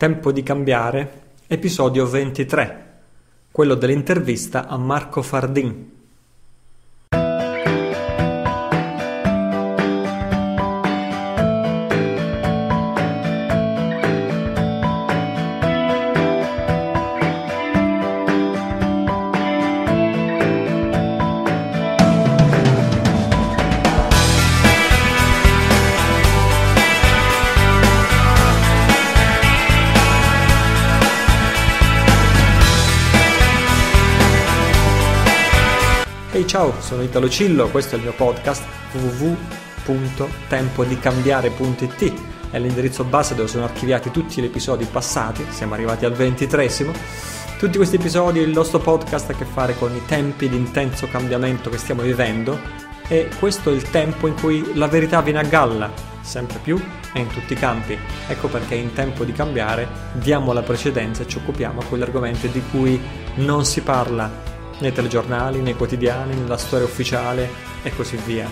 Tempo di cambiare, episodio 23, quello dell'intervista a Marco Fardin. Ciao, sono Italo Cillo, questo è il mio podcast www.tempodicambiare.it è l'indirizzo base dove sono archiviati tutti gli episodi passati, siamo arrivati al ventitresimo. Tutti questi episodi il nostro podcast ha a che fare con i tempi di intenso cambiamento che stiamo vivendo e questo è il tempo in cui la verità viene a galla, sempre più e in tutti i campi. Ecco perché in tempo di cambiare diamo la precedenza e ci occupiamo a quegli argomenti di cui non si parla nei telegiornali, nei quotidiani, nella storia ufficiale e così via.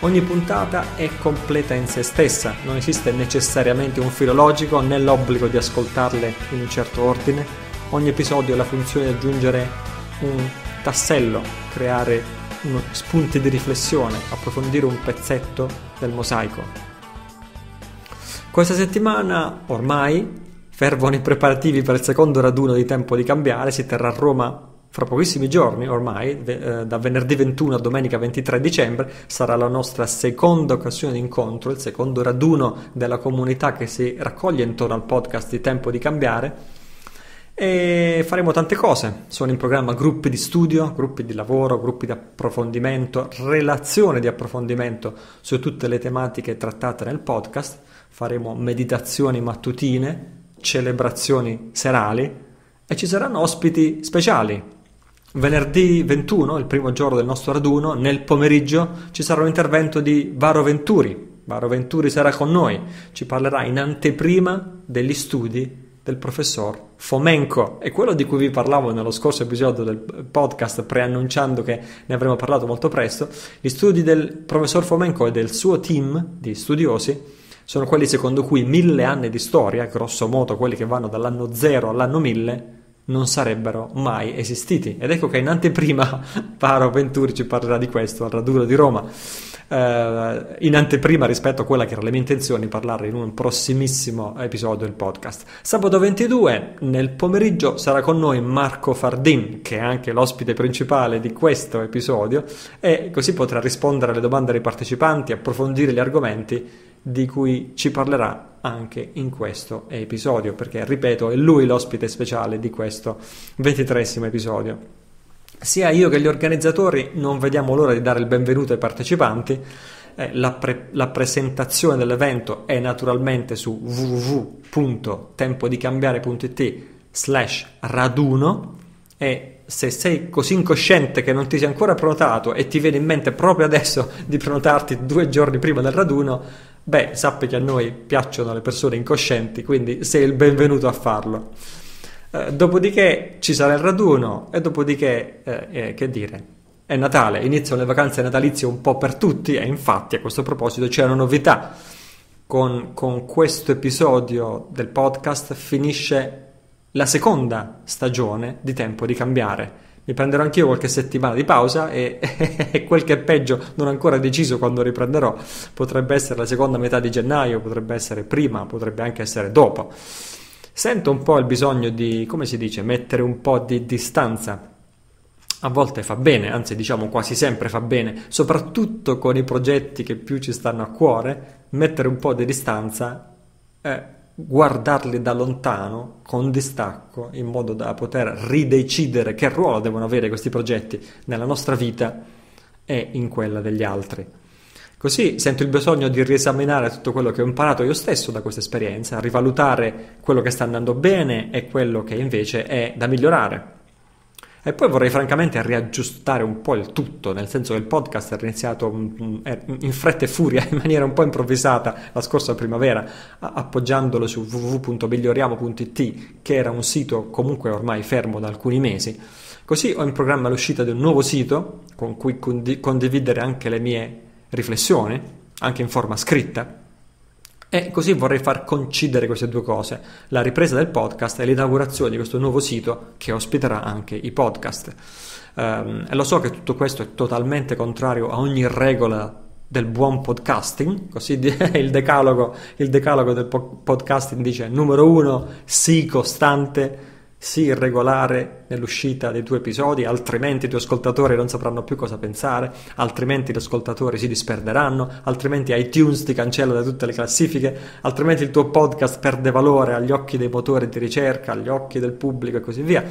Ogni puntata è completa in se stessa, non esiste necessariamente un filo logico né l'obbligo di ascoltarle in un certo ordine. Ogni episodio ha la funzione di aggiungere un tassello, creare spunti di riflessione, approfondire un pezzetto del mosaico. Questa settimana ormai fervono i preparativi per il secondo raduno di tempo di cambiare, si terrà a Roma fra pochissimi giorni ormai, eh, da venerdì 21 a domenica 23 dicembre, sarà la nostra seconda occasione di incontro, il secondo raduno della comunità che si raccoglie intorno al podcast di Tempo di Cambiare e faremo tante cose. Sono in programma gruppi di studio, gruppi di lavoro, gruppi di approfondimento, relazioni di approfondimento su tutte le tematiche trattate nel podcast. Faremo meditazioni mattutine, celebrazioni serali e ci saranno ospiti speciali Venerdì 21, il primo giorno del nostro raduno, nel pomeriggio ci sarà un intervento di Varo Venturi. Varo Venturi sarà con noi, ci parlerà in anteprima degli studi del professor Fomenko. È quello di cui vi parlavo nello scorso episodio del podcast, preannunciando che ne avremo parlato molto presto. Gli studi del professor Fomenko e del suo team di studiosi sono quelli secondo cui mille anni di storia, grosso modo quelli che vanno dall'anno 0 all'anno 1000, non sarebbero mai esistiti. Ed ecco che in anteprima Paro Venturi ci parlerà di questo al raduno di Roma. Uh, in anteprima rispetto a quella che era le mie intenzioni parlare in un prossimissimo episodio del podcast. Sabato 22 nel pomeriggio sarà con noi Marco Fardin, che è anche l'ospite principale di questo episodio, e così potrà rispondere alle domande dei partecipanti, approfondire gli argomenti di cui ci parlerà anche in questo episodio, perché ripeto, è lui l'ospite speciale di questo ventitresimo episodio. Sia io che gli organizzatori non vediamo l'ora di dare il benvenuto ai partecipanti. Eh, la, pre- la, presentazione dell'evento è naturalmente su www.tempodicambiare.it slash raduno e se sei così incosciente che non ti sei ancora prenotato e ti viene in mente proprio adesso di prenotarti due giorni prima del raduno, beh, sappi che a noi piacciono le persone incoscienti, quindi sei il benvenuto a farlo. Eh, dopodiché ci sarà il raduno e dopodiché, eh, eh, che dire, è Natale, iniziano le vacanze natalizie un po' per tutti e infatti a questo proposito c'è una novità. Con, con questo episodio del podcast finisce la seconda stagione di Tempo di Cambiare mi prenderò anch'io qualche settimana di pausa e, e, quel che è peggio non ho ancora deciso quando riprenderò. Potrebbe essere la seconda metà di gennaio, potrebbe essere prima, potrebbe anche essere dopo. Sento un po' il bisogno di, come si dice, mettere un po' di distanza. A volte fa bene, anzi diciamo quasi sempre fa bene, soprattutto con i progetti che più ci stanno a cuore, mettere un po' di distanza. Eh, guardarli da lontano con distacco in modo da poter ridecidere che ruolo devono avere questi progetti nella nostra vita e in quella degli altri. Così sento il bisogno di riesaminare tutto quello che ho imparato io stesso da questa esperienza, rivalutare quello che sta andando bene e quello che invece è da migliorare. E poi vorrei francamente riaggiustare un po' il tutto, nel senso che il podcast è iniziato in fretta e furia, in maniera un po' improvvisata la scorsa primavera, appoggiandolo su www.miglioriamo.it, che era un sito comunque ormai fermo da alcuni mesi. Così ho in programma l'uscita di un nuovo sito con cui condividere anche le mie riflessioni, anche in forma scritta, E così vorrei far coincidere queste due cose, la ripresa del podcast e l'inaugurazione di questo nuovo sito che ospiterà anche i podcast. Um, e lo so che tutto questo è totalmente contrario a ogni regola del buon podcasting, così il decalogo, il decalogo del podcasting dice numero uno, sii costante, sii regolare nell'uscita dei tuoi episodi, altrimenti i tuoi ascoltatori non sapranno più cosa pensare, altrimenti gli ascoltatori si disperderanno, altrimenti iTunes ti cancella da tutte le classifiche, altrimenti il tuo podcast perde valore agli occhi dei motori di ricerca, agli occhi del pubblico e così via.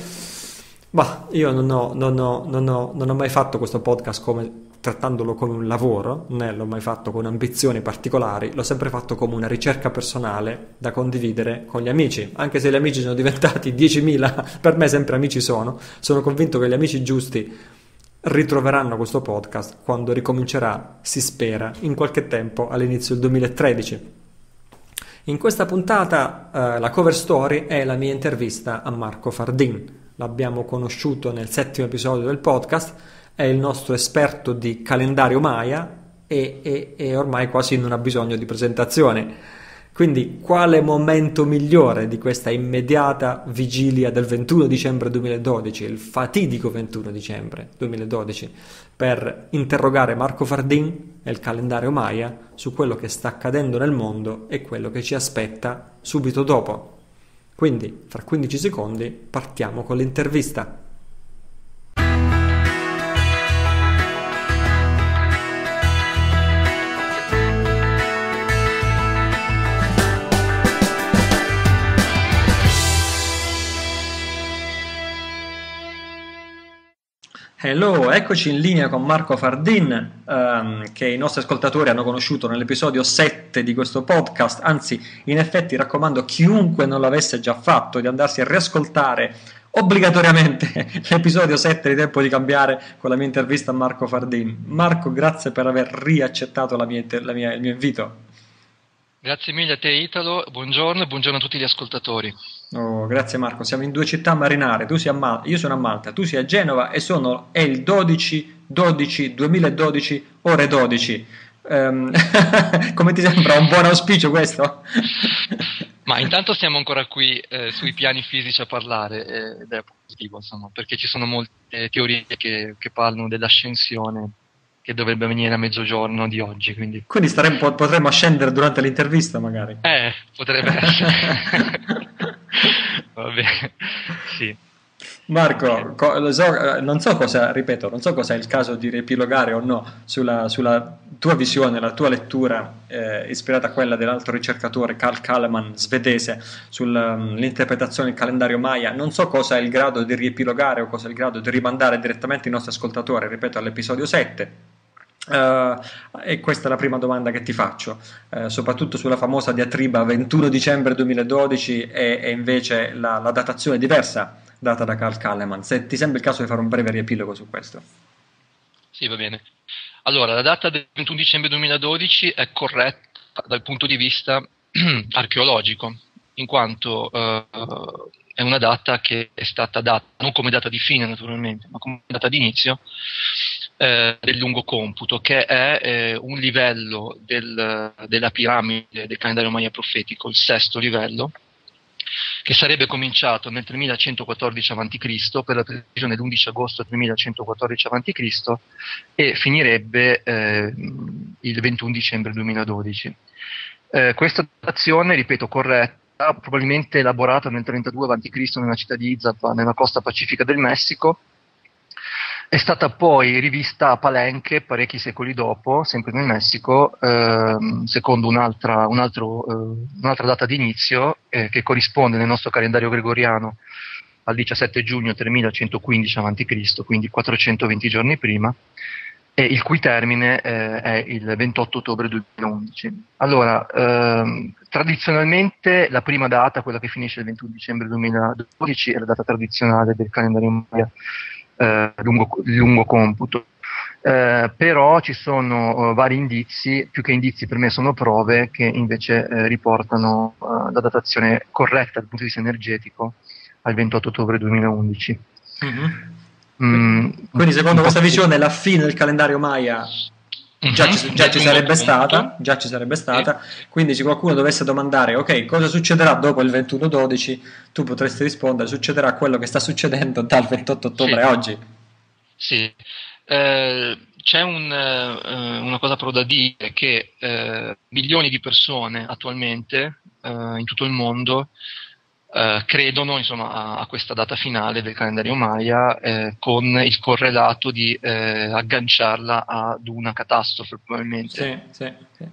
Ma io non ho, non, ho, non, ho, non ho, mai fatto questo podcast come trattandolo come un lavoro, né l'ho mai fatto con ambizioni particolari, l'ho sempre fatto come una ricerca personale da condividere con gli amici, anche se gli amici sono diventati 10.000, per me sempre amici sono, sono convinto che gli amici giusti ritroveranno questo podcast quando ricomincerà, si spera, in qualche tempo all'inizio del 2013. In questa puntata eh, la cover story è la mia intervista a Marco Fardin. L'abbiamo conosciuto nel settimo episodio del podcast, è il nostro esperto di calendario Maya e, e, e ormai quasi non ha bisogno di presentazione. Quindi quale momento migliore di questa immediata vigilia del 21 dicembre 2012, il fatidico 21 dicembre 2012, per interrogare Marco Fardin e il calendario Maya su quello che sta accadendo nel mondo e quello che ci aspetta subito dopo. Quindi, fra 15 secondi, partiamo con l'intervista. Hello, eccoci in linea con Marco Fardin, um, che i nostri ascoltatori hanno conosciuto nell'episodio 7 di questo podcast, anzi in effetti raccomando a chiunque non l'avesse già fatto di andarsi a riascoltare obbligatoriamente l'episodio 7 di Tempo di Cambiare con la mia intervista a Marco Fardin. Marco, grazie per aver riaccettato la mia, la mia, il mio invito. Grazie mille a te Italo, buongiorno e buongiorno a tutti gli ascoltatori. Oh, grazie Marco, siamo in due città marinare, tu sei a Malta, io sono a Malta, tu sei a Genova e sono, è il 12 12 2012 ore 12. Um, ehm, come ti sembra un buon auspicio questo? Ma intanto siamo ancora qui eh, sui piani fisici a parlare eh, ed è positivo, insomma, perché ci sono molte teorie che, che parlano dell'ascensione che dovrebbe venire a mezzogiorno di oggi. Quindi, quindi staremo, potremmo scendere durante l'intervista magari. Eh, potrebbe essere. Vabbè, sì. Marco, co- so, eh, non so cosa, ripeto, non so cosa è il caso di riepilogare o no sulla, sulla tua visione, la tua lettura eh, ispirata a quella dell'altro ricercatore Carl Kaleman svedese sull'interpretazione del calendario Maya. Non so cosa è il grado di riepilogare o cosa è il grado di rimandare direttamente i nostri ascoltatori, ripeto, all'episodio 7 Uh, e questa è la prima domanda che ti faccio, uh, soprattutto sulla famosa diatriba 21 dicembre 2012 e, e invece la, la, datazione diversa data da Carl Kalleman. Se ti sembra il caso di fare un breve riepilogo su questo. Sì, va bene. Allora, la data del 21 dicembre 2012 è corretta dal punto di vista archeologico, in quanto uh, è una data che è stata data non come data di fine naturalmente, ma come data di inizio eh, del lungo computo, che è eh, un livello del, della piramide del calendario Maya profetico, il sesto livello, che sarebbe cominciato nel 3114 a.C. per la precisione l'11 agosto 3114 a.C. e finirebbe eh, il 21 dicembre 2012. Eh, questa datazione, ripeto, corretta, probabilmente elaborata nel 32 a.C. nella città di Izapa, nella costa pacifica del Messico, è stata poi rivista a Palenque parecchi secoli dopo, sempre nel Messico, ehm, secondo un'altra, un altro, eh, un'altra data di inizio eh, che corrisponde nel nostro calendario gregoriano al 17 giugno 3115 a.C., quindi 420 giorni prima, e il cui termine eh, è il 28 ottobre 2011. Allora, ehm, tradizionalmente la prima data, quella che finisce il 21 dicembre 2012, è la data tradizionale del calendario Maya eh, lungo, lungo, computo. Eh, però ci sono uh, vari indizi, più che indizi per me sono prove che invece eh, riportano uh, la datazione corretta dal punto di vista energetico al 28 ottobre 2011. Mm-hmm. Mm, quindi secondo questa visione la fine del calendario Maya Già ci, già ci sarebbe stata, già ci sarebbe stata, sì. quindi se qualcuno dovesse domandare ok cosa succederà dopo il 21-12 tu potresti rispondere succederà quello che sta succedendo dal 28 ottobre sì. oggi. Sì. Eh, c'è un, eh, una cosa però da dire che eh, milioni di persone attualmente eh, in tutto il mondo eh, credono insomma, a, a, questa data finale del calendario Maya eh, con il correlato di eh, agganciarla ad una catastrofe probabilmente. Sì, sì, sì.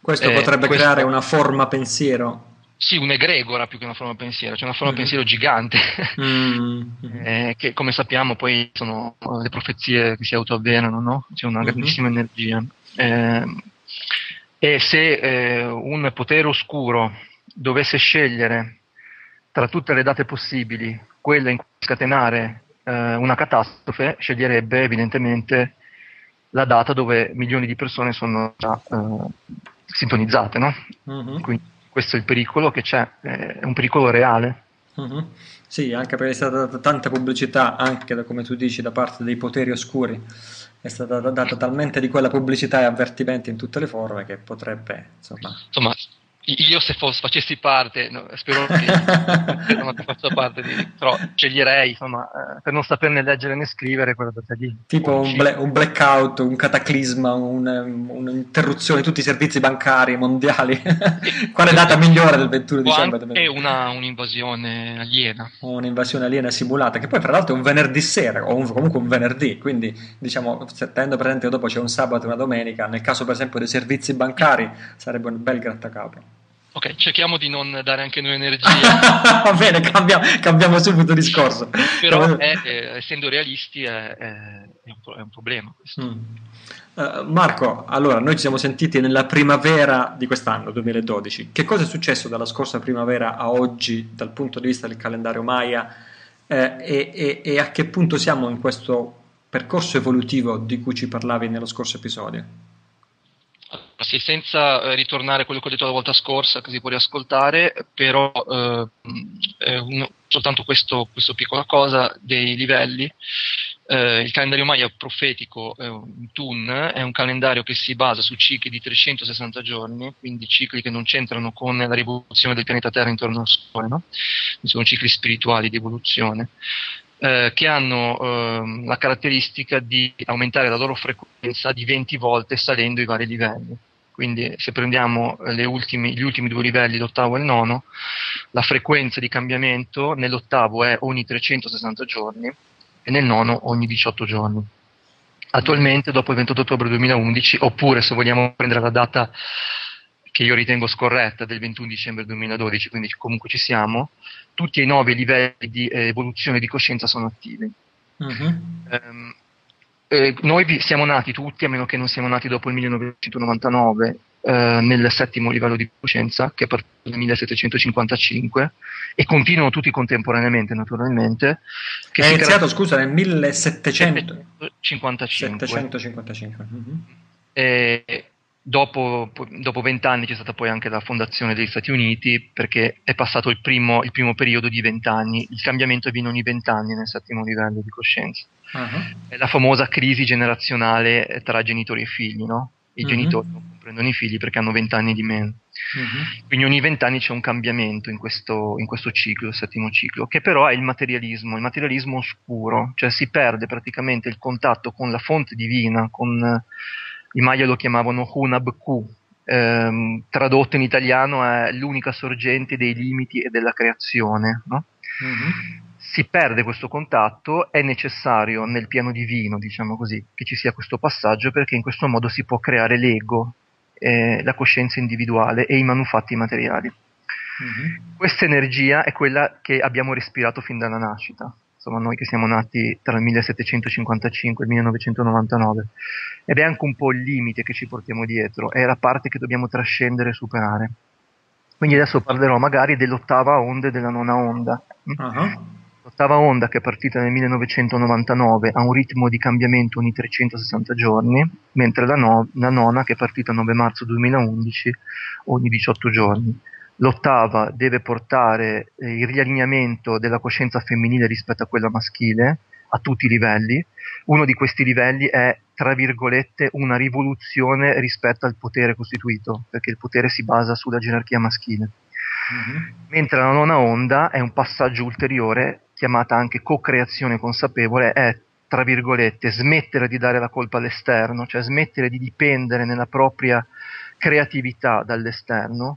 Questo potrebbe questo... creare una forma pensiero sì, un'egregora più che una forma pensiero, cioè una forma mm. pensiero gigante, mm. eh, che come sappiamo poi sono le profezie che si autoavverano, no? C'è una mm-hmm. grandissima energia. Eh, e se eh, un potere oscuro dovesse scegliere tra tutte le date possibili quella in cui scatenare eh, una catastrofe, sceglierebbe evidentemente la data dove milioni di persone sono già eh, sintonizzate, no? Mm-hmm. Quindi questo è il pericolo che c'è, è un pericolo reale. Mm-hmm. Sì, anche perché è stata data tanta pubblicità, anche da, come tu dici, da parte dei poteri oscuri. È stata data talmente di quella pubblicità e avvertimenti in tutte le forme che potrebbe, insomma... Insomma, io se fosse, facessi parte, no, spero che non faccia parte di, però sceglierei insomma, eh, per non saperne leggere né scrivere quella data lì. Tipo un, bla- un, blackout, un cataclisma, un, un'interruzione di tutti i servizi bancari mondiali. Quale data migliore del 21 dicembre? È una, un'invasione aliena. Un'invasione aliena simulata, che poi tra l'altro è un venerdì sera, o un, comunque un venerdì, quindi diciamo, tenendo presente che dopo c'è un sabato e una domenica, nel caso per esempio dei servizi bancari sarebbe un bel grattacapo. Ok, cerchiamo di non dare anche noi energia. Va bene, cambiamo, cambiamo, subito discorso. Però, è, è, essendo realisti, è, è un, un, problema mm. uh, Marco, allora, noi ci siamo sentiti nella primavera di quest'anno, 2012. Che cosa è successo dalla scorsa primavera a oggi, dal punto di vista del calendario Maya, eh, e, e, e a che punto siamo in questo percorso evolutivo di cui ci parlavi nello scorso episodio? Sì, senza eh, ritornare a quello che ho detto la volta scorsa, che si può riascoltare, però eh, uno, soltanto questo piccola cosa dei livelli. Eh, il calendario Maya profetico eh, Tun è un calendario che si basa su cicli di 360 giorni, quindi cicli che non c'entrano con la rivoluzione del pianeta Terra intorno al Sole, no? sono cicli spirituali di evoluzione. Eh, che hanno eh, la caratteristica di aumentare la loro frequenza di 20 volte salendo i vari livelli. Quindi se prendiamo eh, ultimi, gli ultimi due livelli, l'ottavo e il nono, la frequenza di cambiamento nell'ottavo è ogni 360 giorni e nel nono ogni 18 giorni. Attualmente, dopo il 28 ottobre 2011, oppure se vogliamo prendere la data che io ritengo scorretta del 21 dicembre 2012, quindi comunque ci siamo, tutti e i nove livelli di eh, evoluzione di coscienza sono attivi. Uh-huh. Um, eh, noi siamo nati tutti, a meno che non siamo nati dopo il 1999, eh, nel settimo livello di coscienza, che è partito nel 1755, e tutti contemporaneamente, naturalmente. Che è iniziato, car- scusa, nel 1755. 755. Mm-hmm. E, Dopo, dopo vent'anni c'è stata poi anche la fondazione degli Stati Uniti perché è passato il primo, il primo periodo di vent'anni, il cambiamento avviene ogni vent'anni nel settimo livello di coscienza. Uh-huh. È la famosa crisi generazionale tra genitori e figli, no? I uh-huh. genitori non comprendono i figli perché hanno vent'anni di meno. Uh-huh. Quindi ogni vent'anni c'è un cambiamento in questo, in questo ciclo, il settimo ciclo, che però è il materialismo, il materialismo oscuro, cioè si perde praticamente il contatto con la fonte divina, con i Maya lo chiamavano Hunab Ku, ehm, tradotto in italiano è l'unica sorgente dei limiti e della creazione. No? Mm-hmm. Si perde questo contatto, è necessario nel piano divino, diciamo così, che ci sia questo passaggio perché in questo modo si può creare l'ego, eh, la coscienza individuale e i manufatti materiali. Mm-hmm. Questa energia è quella che abbiamo respirato fin dalla nascita insomma noi che siamo nati tra il 1755 e il 1999, ed è anche un po' il limite che ci portiamo dietro, è la parte che dobbiamo trascendere e superare. Quindi adesso parlerò magari dell'ottava onda e della nona onda. Uh-huh. L'ottava onda che è partita nel 1999 ha un ritmo di cambiamento ogni 360 giorni, mentre la, no- la nona che è partita il 9 marzo 2011 ogni 18 giorni l'ottava deve portare eh, il riallineamento della coscienza femminile rispetto a quella maschile a tutti i livelli. Uno di questi livelli è tra virgolette, una rivoluzione rispetto al potere costituito, perché il potere si basa sulla gerarchia maschile. Mm-hmm. Mentre la nona onda è un passaggio ulteriore, chiamata anche co-creazione consapevole, è tra virgolette, smettere di dare la colpa all'esterno, cioè smettere di dipendere nella propria creatività dall'esterno,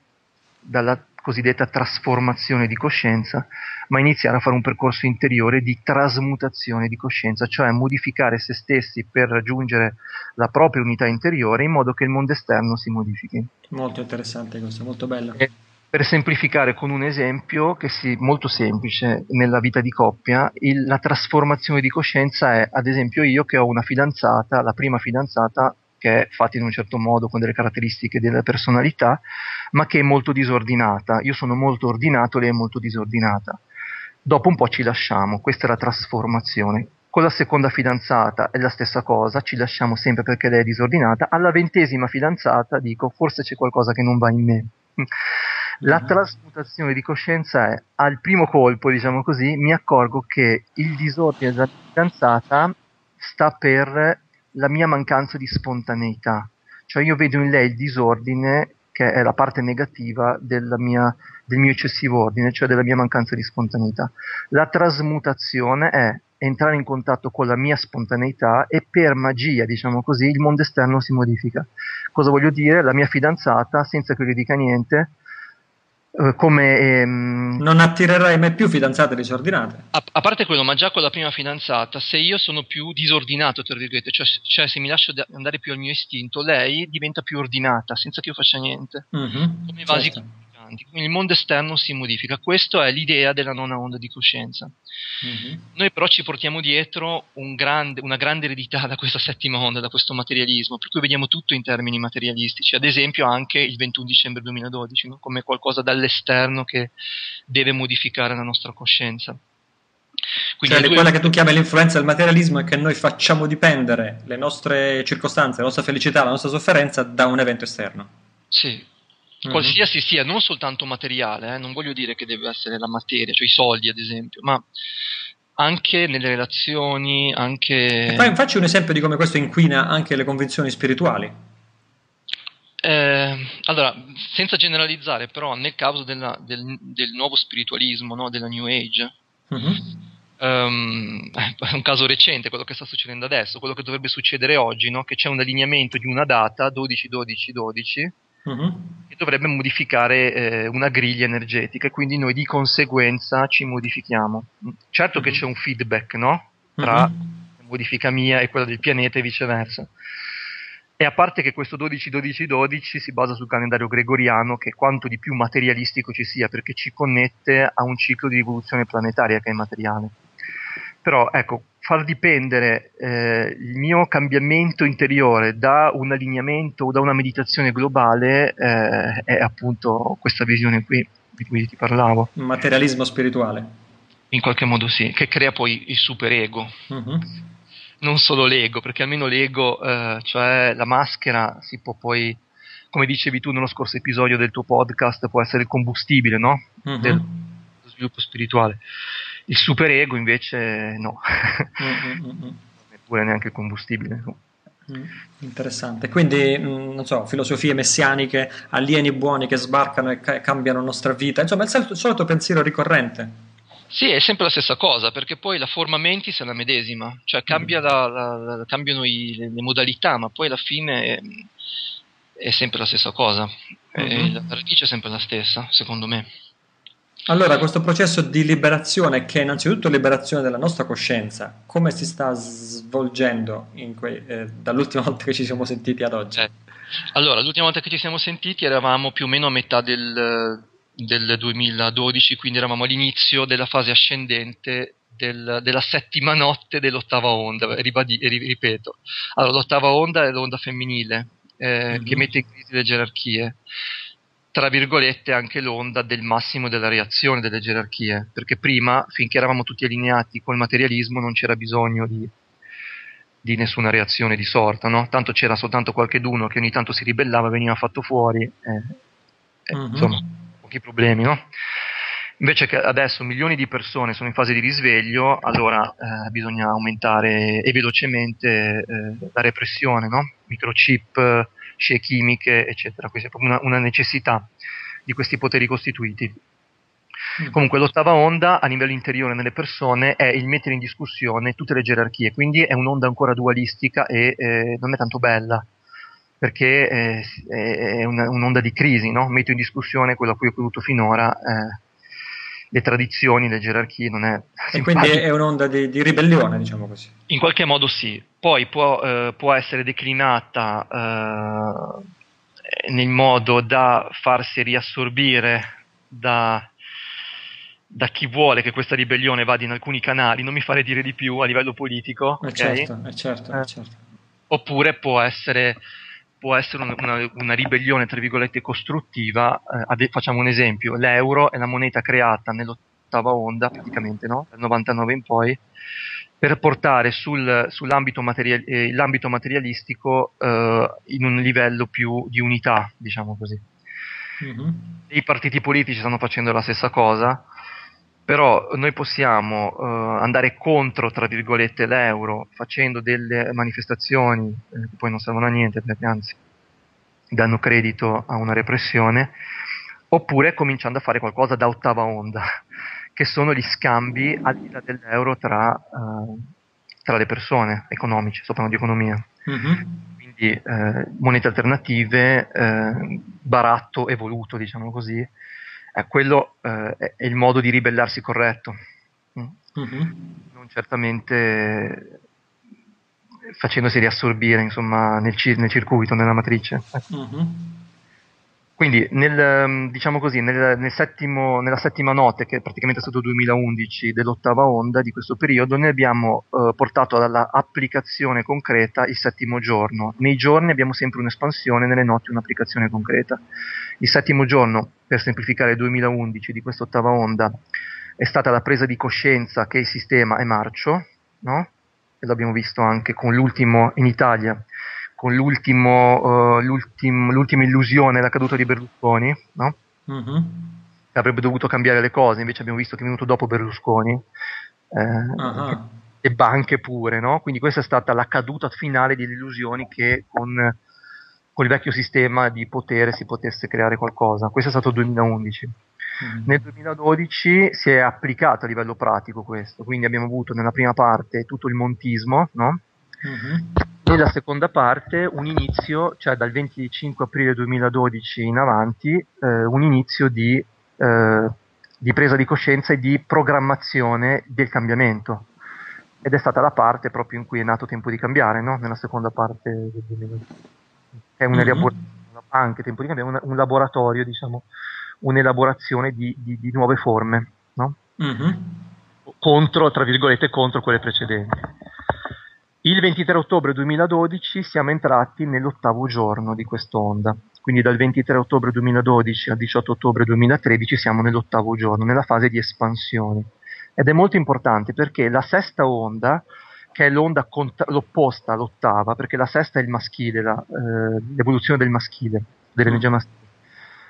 dalla cosiddetta trasformazione di coscienza, ma iniziare a fare un percorso interiore di trasmutazione di coscienza, cioè modificare se stessi per raggiungere la propria unità interiore in modo che il mondo esterno si modifichi. Molto interessante questo, molto bello. E per semplificare con un esempio che si, molto semplice nella vita di coppia, il, la trasformazione di coscienza è ad esempio io che ho una fidanzata, la prima fidanzata che è fatta in un certo modo con delle caratteristiche della personalità, ma che è molto disordinata. Io sono molto ordinato, lei è molto disordinata. Dopo un po' ci lasciamo, questa è la trasformazione. Con la seconda fidanzata è la stessa cosa, ci lasciamo sempre perché lei è disordinata. Alla ventesima fidanzata dico forse c'è qualcosa che non va in me. La mm-hmm. trasmutazione di coscienza è al primo colpo, diciamo così, mi accorgo che il disordine della fidanzata sta per la mia mancanza di spontaneità. Cioè io vedo in lei il disordine che è la parte negativa mia, del mio eccessivo ordine, cioè della mia mancanza di spontaneità. La trasmutazione è entrare in contatto con la mia spontaneità e per magia, diciamo così, il mondo esterno si modifica. Cosa voglio dire? La mia fidanzata, senza che io dica niente, come ehm... non attirerai mai più fidanzate disordinate. A, a, parte quello ma già con la prima fidanzata se io sono più disordinato tra virgolette cioè, cioè, se mi lascio andare più al mio istinto lei diventa più ordinata senza che io faccia niente. Mm-hmm, come vasi certo avanti, quindi il mondo esterno si modifica. Questa è l'idea della nona onda di coscienza. Mm-hmm. Noi però ci portiamo dietro un grande, una grande eredità da questa settima onda, da questo materialismo, per cui vediamo tutto in termini materialistici, ad esempio anche il 21 dicembre 2012, no? come qualcosa dall'esterno che deve modificare la nostra coscienza. Quindi cioè, quella che tu chiami l'influenza del materialismo è che noi facciamo dipendere le nostre circostanze, la nostra felicità, la nostra sofferenza da un evento esterno. Sì, Mm-hmm. qualsiasi sia, non soltanto materiale, eh, non voglio dire che deve essere la materia, cioè i soldi ad esempio, ma anche nelle relazioni, anche... Fai, facci un esempio di come questo inquina anche le convinzioni spirituali. Eh, allora, senza generalizzare, però nel caso della, del, del, nuovo spiritualismo, no, della New Age, mm-hmm. um, è un caso recente quello che sta succedendo adesso, quello che dovrebbe succedere oggi, no, che c'è un allineamento di una data, 12-12-12, uh-huh. che dovrebbe modificare eh, una griglia energetica e quindi noi di conseguenza ci modifichiamo. Certo uh-huh. che c'è un feedback no? tra uh-huh. la modifica mia e quella del pianeta e viceversa. E a parte che questo 12-12-12 si basa sul calendario gregoriano, che quanto di più materialistico ci sia, perché ci connette a un ciclo di rivoluzione planetaria che è materiale. Però ecco, far dipendere eh, il mio cambiamento interiore da un allineamento o da una meditazione globale eh, è appunto questa visione qui di cui ti parlavo. Materialismo spirituale. In qualche modo sì, che crea poi il superego. Uh-huh. Non solo l'ego, perché almeno l'ego, eh, cioè la maschera, si può poi, come dicevi tu nello scorso episodio del tuo podcast, può essere il combustibile no? uh-huh. del sviluppo spirituale il superego invece no, mm-hmm. neppure neanche il combustibile. No. Mm, interessante, quindi mm, non so, filosofie messianiche, alieni buoni che sbarcano e ca- cambiano la nostra vita, insomma, è il solito pensiero ricorrente. Sì, è sempre la stessa cosa, perché poi la forma mentis è la medesima, cioè cambia mm. la, la, la, cambiano i, le, le, modalità, ma poi alla fine è, è sempre la stessa cosa, mm-hmm. la radice è sempre la stessa, secondo me. Allora, questo processo di liberazione, che è innanzitutto liberazione della nostra coscienza, come si sta svolgendo que- eh, dall'ultima volta che ci siamo sentiti ad oggi? Eh. Allora, l'ultima volta che ci siamo sentiti eravamo più o meno a metà del, del 2012, quindi eravamo all'inizio della fase ascendente del, della settima notte dell'ottava onda, ribadi, ripeto. Allora, l'ottava onda è l'onda femminile, eh, mm-hmm. che mette in crisi le gerarchie tra virgolette anche l'onda del massimo della reazione delle gerarchie, perché prima, finché eravamo tutti allineati col materialismo, non c'era bisogno di, di nessuna reazione di sorta, no? tanto c'era soltanto qualcheduno che ogni tanto si ribellava, veniva fatto fuori, eh, eh, uh-huh. insomma, pochi problemi. No? Invece che adesso milioni di persone sono in fase di risveglio, allora eh, bisogna aumentare e velocemente eh, la repressione, no? microchip, scie chimiche, eccetera. Questa è proprio una, una necessità di questi poteri costituiti. Mm. Comunque l'ottava onda a livello interiore nelle persone è il mettere in discussione tutte le gerarchie, quindi è un'onda ancora dualistica e eh, non è tanto bella, perché eh, è una, un'onda di crisi, no? metto in discussione quello a cui ho creduto finora, eh, le tradizioni, le gerarchie, non è... E quindi è un'onda di, di, ribellione, diciamo così. In qualche modo sì, poi può, eh, può essere declinata eh, nel modo da farsi riassorbire da da chi vuole che questa ribellione vada in alcuni canali, non mi fare dire di più a livello politico. Eh okay? certo, eh certo, eh. certo. Oppure può essere, può essere una, una, ribellione, tra virgolette, costruttiva. Eh, facciamo un esempio, l'euro è la moneta creata nell'ottava onda, praticamente, no? dal 99 in poi, per portare sul, sull'ambito material, eh, l'ambito materialistico eh, in un livello più di unità, diciamo così. Mm-hmm. I partiti politici stanno facendo la stessa cosa, però noi possiamo uh, andare contro, tra virgolette, l'euro facendo delle manifestazioni eh, che poi non servono a niente, perché anzi danno credito a una repressione, oppure cominciando a fare qualcosa da ottava onda, che sono gli scambi al di là dell'euro tra, uh, tra le persone economici, parlando di economia. Mm-hmm. Quindi eh, monete alternative, eh, baratto evoluto, diciamo così, eh, quello eh, è il modo di ribellarsi corretto, mm-hmm. non certamente facendosi riassorbire insomma, nel, nel circuito, nella matrice. Mm-hmm. Quindi nel, mm, diciamo così, nel, nel settimo, nella settima notte, che è praticamente stato 2011 dell'ottava onda di questo periodo, noi abbiamo eh, portato all'applicazione concreta il settimo giorno. Nei giorni abbiamo sempre un'espansione, nelle notti un'applicazione concreta. Il settimo giorno, per semplificare il 2011 di questa ottava onda, è stata la presa di coscienza che il sistema è marcio, no? e l'abbiamo visto anche con l'ultimo in Italia, con l'ultimo, uh, l'ultima illusione, la caduta di Berlusconi, no? mm-hmm. che avrebbe dovuto cambiare le cose, invece abbiamo visto che è venuto dopo Berlusconi. Eh, uh-huh. E banche pure, no? Quindi questa è stata la caduta finale delle illusioni che con con il vecchio sistema di potere si potesse creare qualcosa. Questo è stato il 2011. Mm-hmm. Nel 2012 si è applicato a livello pratico questo, quindi abbiamo avuto nella prima parte tutto il montismo, no? mm-hmm. Nella seconda parte un inizio, cioè dal 25 aprile 2012 in avanti, eh, un inizio di, eh, di presa di coscienza e di programmazione del cambiamento ed è stata la parte proprio in cui è nato Tempo di cambiare, no? nella seconda parte del 2012 è mm-hmm. anche tempo di cambiare, un, un, laboratorio, diciamo, un'elaborazione di, di, di nuove forme, no? mm-hmm. contro, tra virgolette, contro quelle precedenti. Il 23 ottobre 2012 siamo entrati nell'ottavo giorno di quest'onda, quindi dal 23 ottobre 2012 al 18 ottobre 2013 siamo nell'ottavo giorno, nella fase di espansione. Ed è molto importante perché la sesta onda che è l'onda cont- l'opposta all'ottava, perché la sesta è il maschile, la, eh, l'evoluzione del maschile, dell'energia mm. maschile.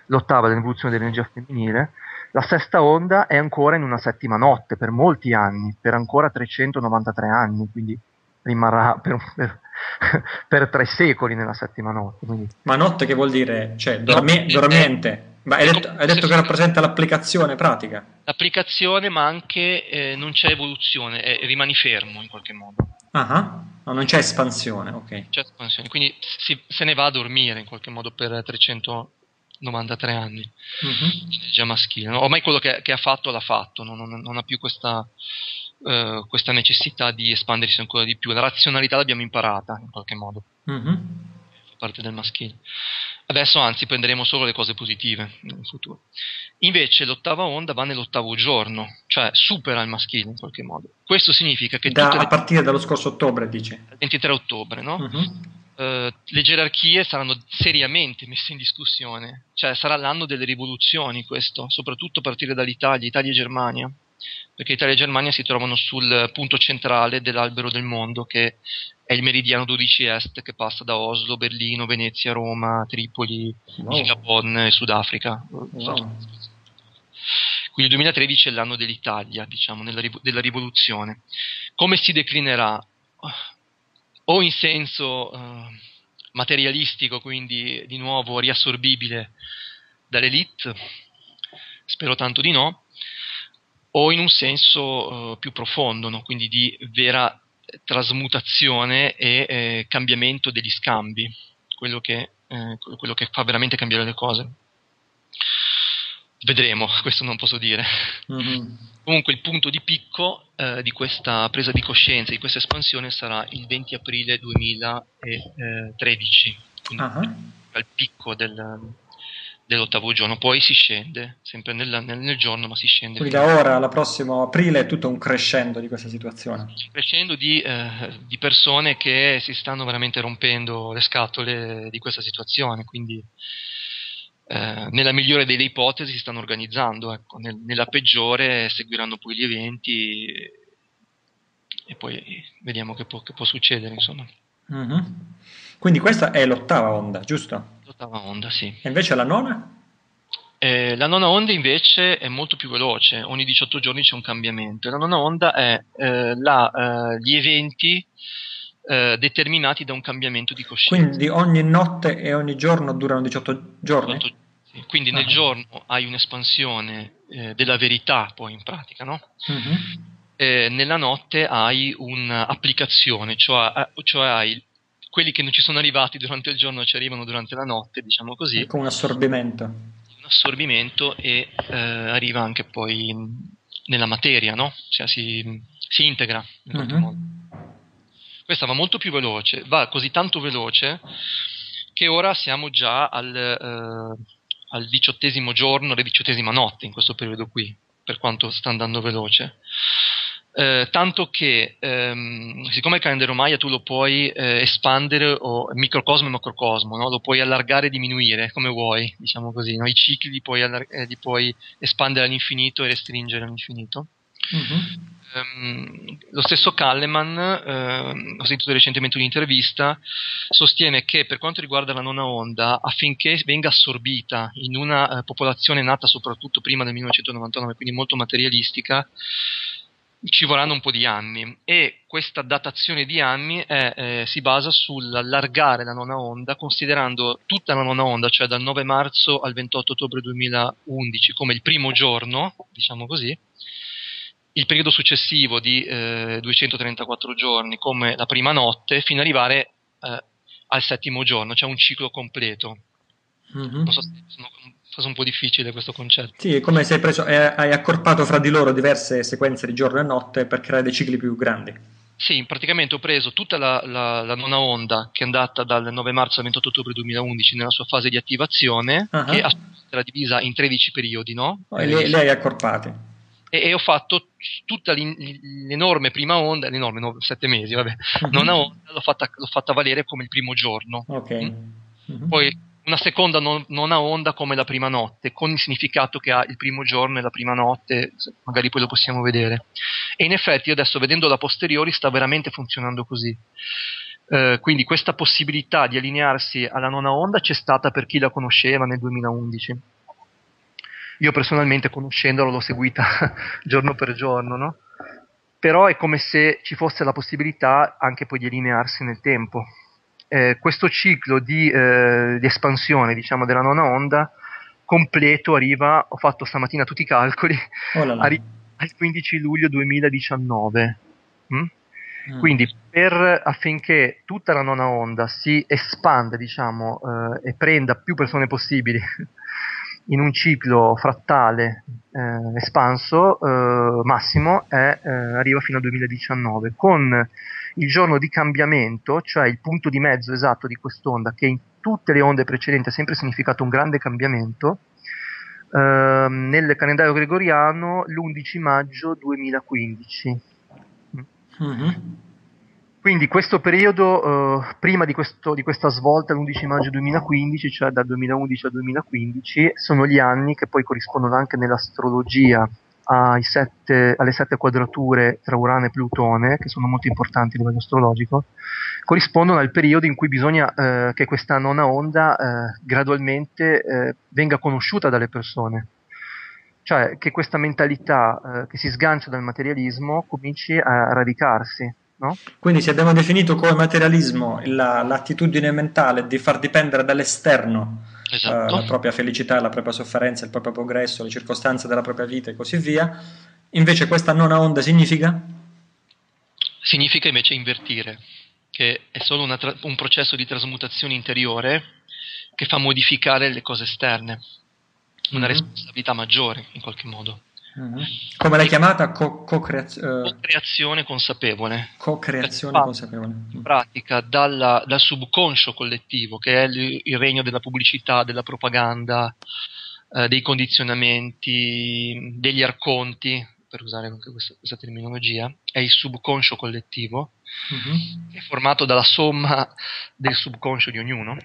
L'ottava è l'evoluzione dell'energia femminile. La sesta onda è ancora in una settima notte per molti anni, per ancora 393 anni, quindi rimarrà per, per, per tre secoli nella settima notte. Quindi. Ma notte che vuol dire? Cioè, dormi- dormiente? Ma hai detto, hai detto che rappresenta l'applicazione pratica? L'applicazione, ma anche eh, non c'è evoluzione, eh, rimani fermo in qualche modo. Ah, no, non c'è espansione, ok. C'è espansione, quindi si, se ne va a dormire in qualche modo per 393 anni. Mm-hmm. Già maschile. No? Ormai quello che, che, ha fatto l'ha fatto, non, non, non ha più questa, uh, questa, necessità di espandersi ancora di più. La razionalità l'abbiamo imparata in qualche modo. Mm-hmm. Fa parte del maschile. Adesso anzi prenderemo solo le cose positive nel futuro. Invece l'ottava onda va nell'ottavo giorno, cioè supera il maschile in qualche modo. Questo significa che... Da, a partire dallo scorso ottobre, dice. Il 23 ottobre, no? Uh-huh. Uh, le gerarchie saranno seriamente messe in discussione, cioè sarà l'anno delle rivoluzioni questo, soprattutto a partire dall'Italia, Italia e Germania perché Italia e Germania si trovano sul punto centrale dell'albero del mondo, che è il meridiano 12 Est, che passa da Oslo, Berlino, Venezia, Roma, Tripoli, wow. Gabon e Sudafrica. Wow. Quindi il 2013 è l'anno dell'Italia, diciamo, della rivoluzione. Come si declinerà? O in senso uh, materialistico, quindi di nuovo riassorbibile dall'elite, spero tanto di no, o in un senso uh, più profondo, no? quindi di vera trasmutazione e eh, cambiamento degli scambi, quello che, eh, quello che fa veramente cambiare le cose. Vedremo, questo non posso dire. Mm-hmm. Comunque il punto di picco eh, di questa presa di coscienza, di questa espansione sarà il 20 aprile 2013, quindi uh-huh. al picco del, dell'ottavo giorno, poi si scende, sempre nel, nel, nel giorno, ma si scende. Quindi da ora alla prossima aprile è tutto un crescendo di questa situazione. Crescendo di, eh, di, persone che si stanno veramente rompendo le scatole di questa situazione, quindi eh, nella migliore delle ipotesi si stanno organizzando, ecco, nel, nella peggiore seguiranno poi gli eventi e, e poi vediamo che può, che può succedere, insomma. Mm-hmm. Quindi questa è l'ottava onda, giusto? L'ottava onda, sì. E invece la nona? Eh, la nona onda invece è molto più veloce, ogni 18 giorni c'è un cambiamento. La nona onda è eh, la, eh, gli eventi eh, determinati da un cambiamento di coscienza. Quindi ogni notte e ogni giorno durano 18 giorni? 18, sì. Quindi uh-huh. nel ah. giorno hai un'espansione eh, della verità, poi in pratica, no? Uh-huh. nella notte hai un'applicazione, cioè, cioè hai quelli che non ci sono arrivati durante il giorno ci arrivano durante la notte, diciamo così. È come un assorbimento. Un assorbimento e eh, arriva anche poi nella materia, no? Cioè si, si integra in uh-huh. modo. Questa va molto più veloce, va così tanto veloce che ora siamo già al, eh, al diciottesimo giorno, alla diciottesima notte in questo periodo qui, per quanto sta andando veloce. Eh, tanto che ehm, siccome il calendario Maya tu lo puoi eh, espandere o microcosmo e macrocosmo, no? lo puoi allargare e diminuire come vuoi, diciamo così, no? i cicli li puoi, allar- eh, li puoi, espandere all'infinito e restringere all'infinito. Mm-hmm. Um, lo stesso Kalleman, uh, ho sentito recentemente un'intervista, sostiene che per quanto riguarda la nona onda, affinché venga assorbita in una uh, popolazione nata soprattutto prima del 1999, quindi molto materialistica, ci vorranno un po' di anni e questa datazione di anni è, eh, si basa sull'allargare la nona onda considerando tutta la nona onda, cioè dal 9 marzo al 28 ottobre 2011 come il primo giorno, diciamo così, il periodo successivo di eh, 234 giorni come la prima notte fino ad arrivare eh, al settimo giorno, cioè un ciclo completo. Mm-hmm. Non so se sono forse un po' difficile questo concetto. Sì, è come se hai, preso, hai accorpato fra di loro diverse sequenze di giorno e notte per creare dei cicli più grandi. Sì, praticamente ho preso tutta la, la, la, nona onda che è andata dal 9 marzo al 28 ottobre 2011 nella sua fase di attivazione, uh-huh. che era divisa in 13 periodi, no? Oh, e le, le hai accorpate. E, e, ho fatto tutta l'enorme prima onda, l'enorme, no, 7 mesi, vabbè, uh-huh. nona onda, l'ho fatta, l'ho fatta valere come il primo giorno. Ok. Mm? Uh-huh. Poi una seconda non, nona onda come la prima notte, con il significato che ha il primo giorno e la prima notte, magari poi lo possiamo vedere. E in effetti adesso vedendo a posteriori sta veramente funzionando così. Eh, quindi questa possibilità di allinearsi alla nona onda c'è stata per chi la conosceva nel 2011. Io personalmente conoscendola l'ho seguita giorno per giorno, no? però è come se ci fosse la possibilità anche poi di allinearsi nel tempo eh, questo ciclo di, eh, di, espansione diciamo, della nona onda completo arriva, ho fatto stamattina tutti i calcoli, oh arri- al 15 luglio 2019. Mm? Mm. Quindi per, affinché tutta la nona onda si espanda diciamo, eh, e prenda più persone possibili in un ciclo frattale eh, espanso eh, massimo è, eh, arriva fino al 2019 con il giorno di cambiamento, cioè il punto di mezzo esatto di quest'onda, che in tutte le onde precedenti ha sempre significato un grande cambiamento, ehm, nel calendario gregoriano l'11 maggio 2015. Mm-hmm. Quindi questo periodo, eh, prima di, questo, di, questa svolta, l'11 maggio 2015, cioè dal 2011 al 2015, sono gli anni che poi corrispondono anche nell'astrologia sette, alle sette quadrature tra Urano e Plutone, che sono molto importanti a livello astrologico, corrispondono al periodo in cui bisogna eh, che questa nona onda eh, gradualmente eh, venga conosciuta dalle persone. cioè che questa mentalità eh, che si sgancia dal materialismo cominci a radicarsi. No? Quindi se abbiamo definito come materialismo la, l'attitudine mentale di far dipendere dall'esterno esatto. uh, la propria felicità, la propria sofferenza, il proprio progresso, le circostanze della propria vita e così via, invece questa nona onda significa? Significa invece invertire, che è solo tra- un processo di trasmutazione interiore che fa modificare le cose esterne, una mm-hmm. responsabilità maggiore in qualche modo. Mm-hmm. Come l'hai chiamata? Co- co-creaz- uh... Co-creazione consapevole. Co-creazione consapevole. In pratica dalla, dal subconscio collettivo, che è il, il, regno della pubblicità, della propaganda, eh, dei condizionamenti, degli arconti, per usare anche questa, questa terminologia, è il subconscio collettivo, mm-hmm. che è formato dalla somma del subconscio di ognuno.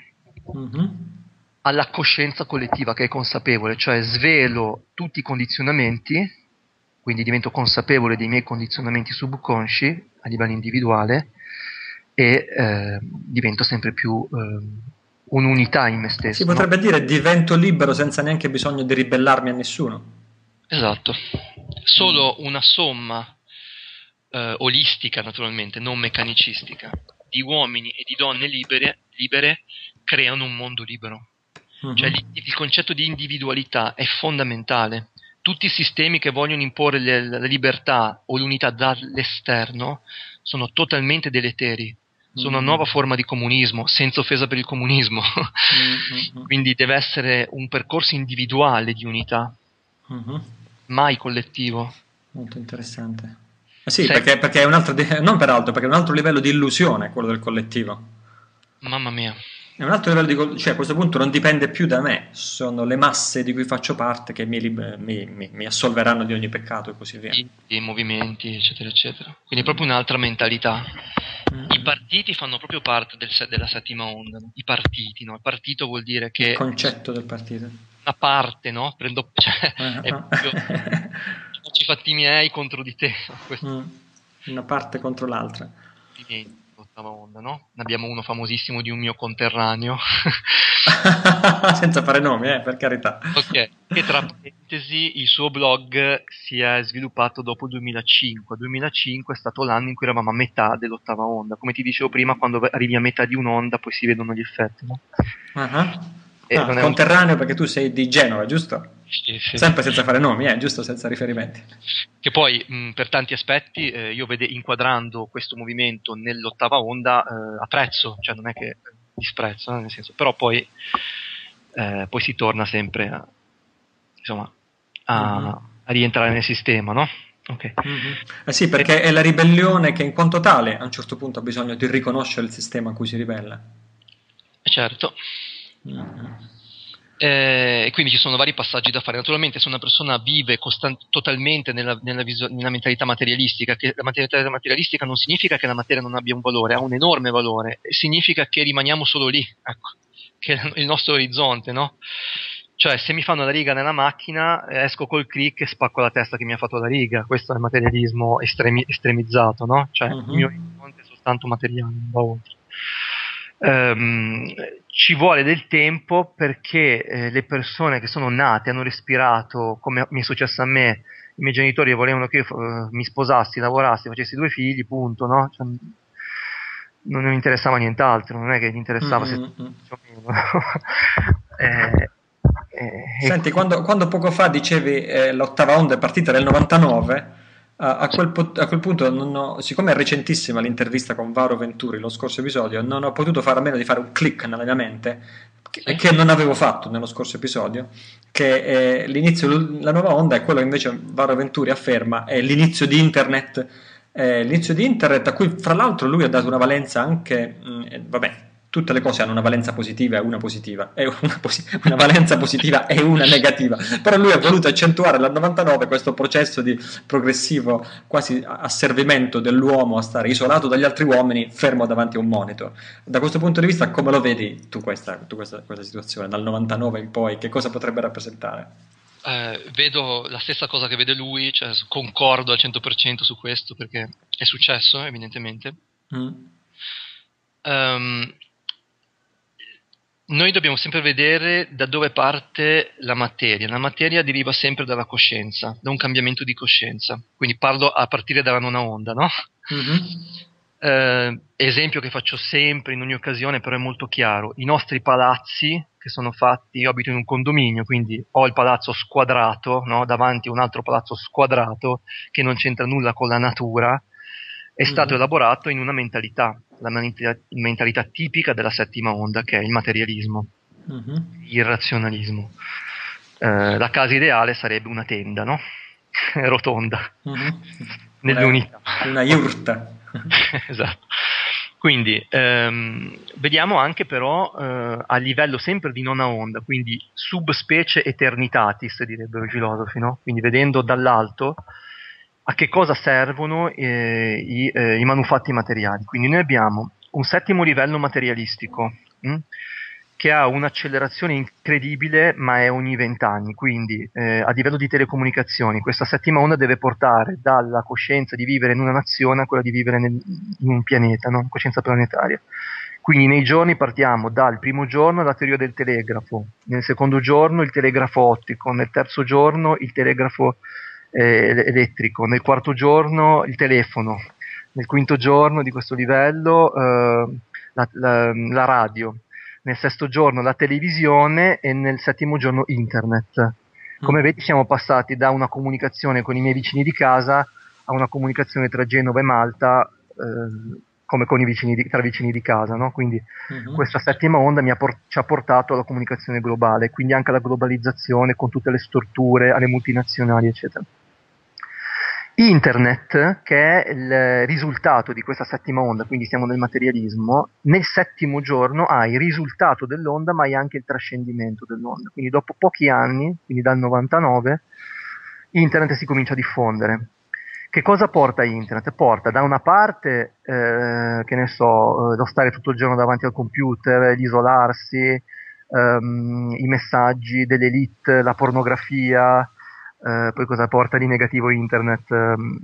Mm-hmm alla coscienza collettiva che è consapevole, cioè svelo tutti i condizionamenti, quindi divento consapevole dei miei condizionamenti subconsci a livello individuale e eh, divento sempre più eh, un'unità in me stesso. Si potrebbe no? dire divento libero senza neanche bisogno di ribellarmi a nessuno. Esatto, solo una somma eh, olistica naturalmente, non meccanicistica, di uomini e di donne libere, libere creano un mondo libero. Uh-huh. Cioè, il concetto di individualità è fondamentale. Tutti i sistemi che vogliono imporre le, la libertà o l'unità dall'esterno sono totalmente deleteri. Sono una mm-hmm. nuova forma di comunismo, senza offesa per il comunismo. uh-huh. Quindi deve essere un percorso individuale di unità, mai collettivo. Molto interessante. Eh sì, perché, perché, è un altro, non peraltro, perché è un altro livello di illusione quello del collettivo. Mamma mia. È un altro livello di... cioè a questo punto non dipende più da me, sono le masse di cui faccio parte che mi, mi, mi, mi assolveranno di ogni peccato e così via. I, I, movimenti, eccetera, eccetera. Quindi è proprio un'altra mentalità. Mm. I partiti fanno proprio parte del, della settima onda, no? i partiti, no? Il partito vuol dire che... Il concetto del partito. Una parte, no? Prendo... Cioè, uh-huh. è proprio... Faccio i fatti miei contro di te. Mm. Una parte contro l'altra. Movimenti l'ottava onda, no? Ne abbiamo uno famosissimo di un mio conterraneo. Senza fare nomi, eh, per carità. Ok, che tra parentesi il suo blog si è sviluppato dopo il 2005. Il 2005 è stato l'anno in cui eravamo a metà dell'ottava onda. Come ti dicevo prima, quando arrivi a metà di un'onda poi si vedono gli effetti, no? Uh-huh. Ah, conterraneo un... perché tu sei di Genova, giusto? Sì, sì. Sempre senza fare nomi, eh, giusto senza riferimenti. Che poi mh, per tanti aspetti eh, io vede, inquadrando questo movimento nell'ottava onda eh, apprezzo, cioè non è che disprezzo, eh, nel senso, però poi, eh, poi, si torna sempre a, insomma, a, mm-hmm. a rientrare nel sistema, no? Okay. Mm-hmm. Eh sì, perché è la ribellione che in quanto tale a un certo punto ha bisogno di riconoscere il sistema a cui si ribella. Certo. Eh, e quindi ci sono vari passaggi da fare. Naturalmente, se una persona vive constant- totalmente nella, nella, viso- nella, mentalità materialistica, che la mentalità materialistica non significa che la materia non abbia un valore, ha un enorme valore, significa che rimaniamo solo lì, ecco, che è il nostro orizzonte, no? Cioè, se mi fanno la riga nella macchina, esco col click e spacco la testa che mi ha fatto la riga. Questo è il materialismo estremi- estremizzato, no? Cioè, uh-huh. il mio orizzonte è soltanto materiale, non va oltre. Um, ci vuole del tempo perché eh, le persone che sono nate, hanno respirato, come mi è successo a me, i miei genitori volevano che io uh, mi sposassi, lavorassi, facessi due figli, punto, no? Cioè, non mi interessava nient'altro, non è che gli interessava mm-hmm. se... Eh, eh, Senti, quando, quando, poco fa dicevi eh, l'ottava onda è partita nel 99, a, quel, a, quel, punto, ho, siccome è recentissima l'intervista con Varo Venturi, lo scorso episodio, non ho potuto fare a meno di fare un click nella mia mente, che, che non avevo fatto nello scorso episodio, che è l'inizio, la nuova onda è quello che invece Varo Venturi afferma, è l'inizio di internet, l'inizio di internet a cui fra l'altro lui ha dato una valenza anche, mh, mm, vabbè, tutte le cose hanno una valenza positiva e una positiva, e una, posi- una, valenza positiva e una negativa, però lui ha voluto accentuare dal 99 questo processo di progressivo quasi asservimento dell'uomo a stare isolato dagli altri uomini, fermo davanti a un monitor. Da questo punto di vista, come lo vedi tu questa, tu questa, questa situazione, dal 99 in poi, che cosa potrebbe rappresentare? Eh, vedo la stessa cosa che vede lui, cioè concordo al 100% su questo perché è successo, evidentemente. Mm. Um, noi dobbiamo sempre vedere da dove parte la materia. La materia deriva sempre dalla coscienza, da un cambiamento di coscienza. Quindi parlo a partire dalla nona onda, no? Mm-hmm. Eh, esempio che faccio sempre in ogni occasione, però è molto chiaro. I nostri palazzi che sono fatti, io abito in un condominio, quindi ho il palazzo squadrato, no? davanti a un altro palazzo squadrato che non c'entra nulla con la natura, è mm-hmm. stato elaborato in una mentalità, la mentalità tipica della settima onda, che è il materialismo, mm-hmm. il razionalismo. Eh, la casa ideale sarebbe una tenda, no? Rotonda, mm-hmm. nell'unità. Una, una yurta. esatto. Quindi ehm, vediamo anche però eh, a livello sempre di nona onda, quindi subspecie eternitatis direbbero i filosofi, no? quindi vedendo dall'alto a che cosa servono eh, i, eh, i, manufatti materiali. Quindi noi abbiamo un settimo livello materialistico mh, hm, che ha un'accelerazione incredibile ma è ogni vent'anni, quindi eh, a livello di telecomunicazioni questa settima onda deve portare dalla coscienza di vivere in una nazione a quella di vivere nel, in un pianeta, no? coscienza planetaria. Quindi nei giorni partiamo dal primo giorno la teoria del telegrafo, nel secondo giorno il telegrafo ottico, nel terzo giorno il telegrafo eh, elettrico, nel quarto giorno il telefono, nel quinto giorno di questo livello eh, la, la, la, radio, nel sesto giorno la televisione e nel settimo giorno internet. Come mm. vedi siamo passati da una comunicazione con i miei vicini di casa a una comunicazione tra Genova e Malta eh, come con i vicini di, tra vicini di casa, no? quindi uh-huh. questa settima onda ha por- ci ha portato alla comunicazione globale, quindi anche alla globalizzazione con tutte le strutture, alle multinazionali, eccetera. Internet, che è il risultato di questa settima onda, quindi siamo nel materialismo, nel settimo giorno hai il risultato dell'onda, ma hai anche il trascendimento dell'onda. Quindi dopo pochi anni, quindi dal 99, Internet si comincia a diffondere. Che cosa porta Internet? Porta da una parte, eh, che ne so, eh, lo stare tutto il giorno davanti al computer, l'isolarsi, ehm, i messaggi dell'elite, la pornografia, eh, poi cosa porta di negativo internet? Ehm,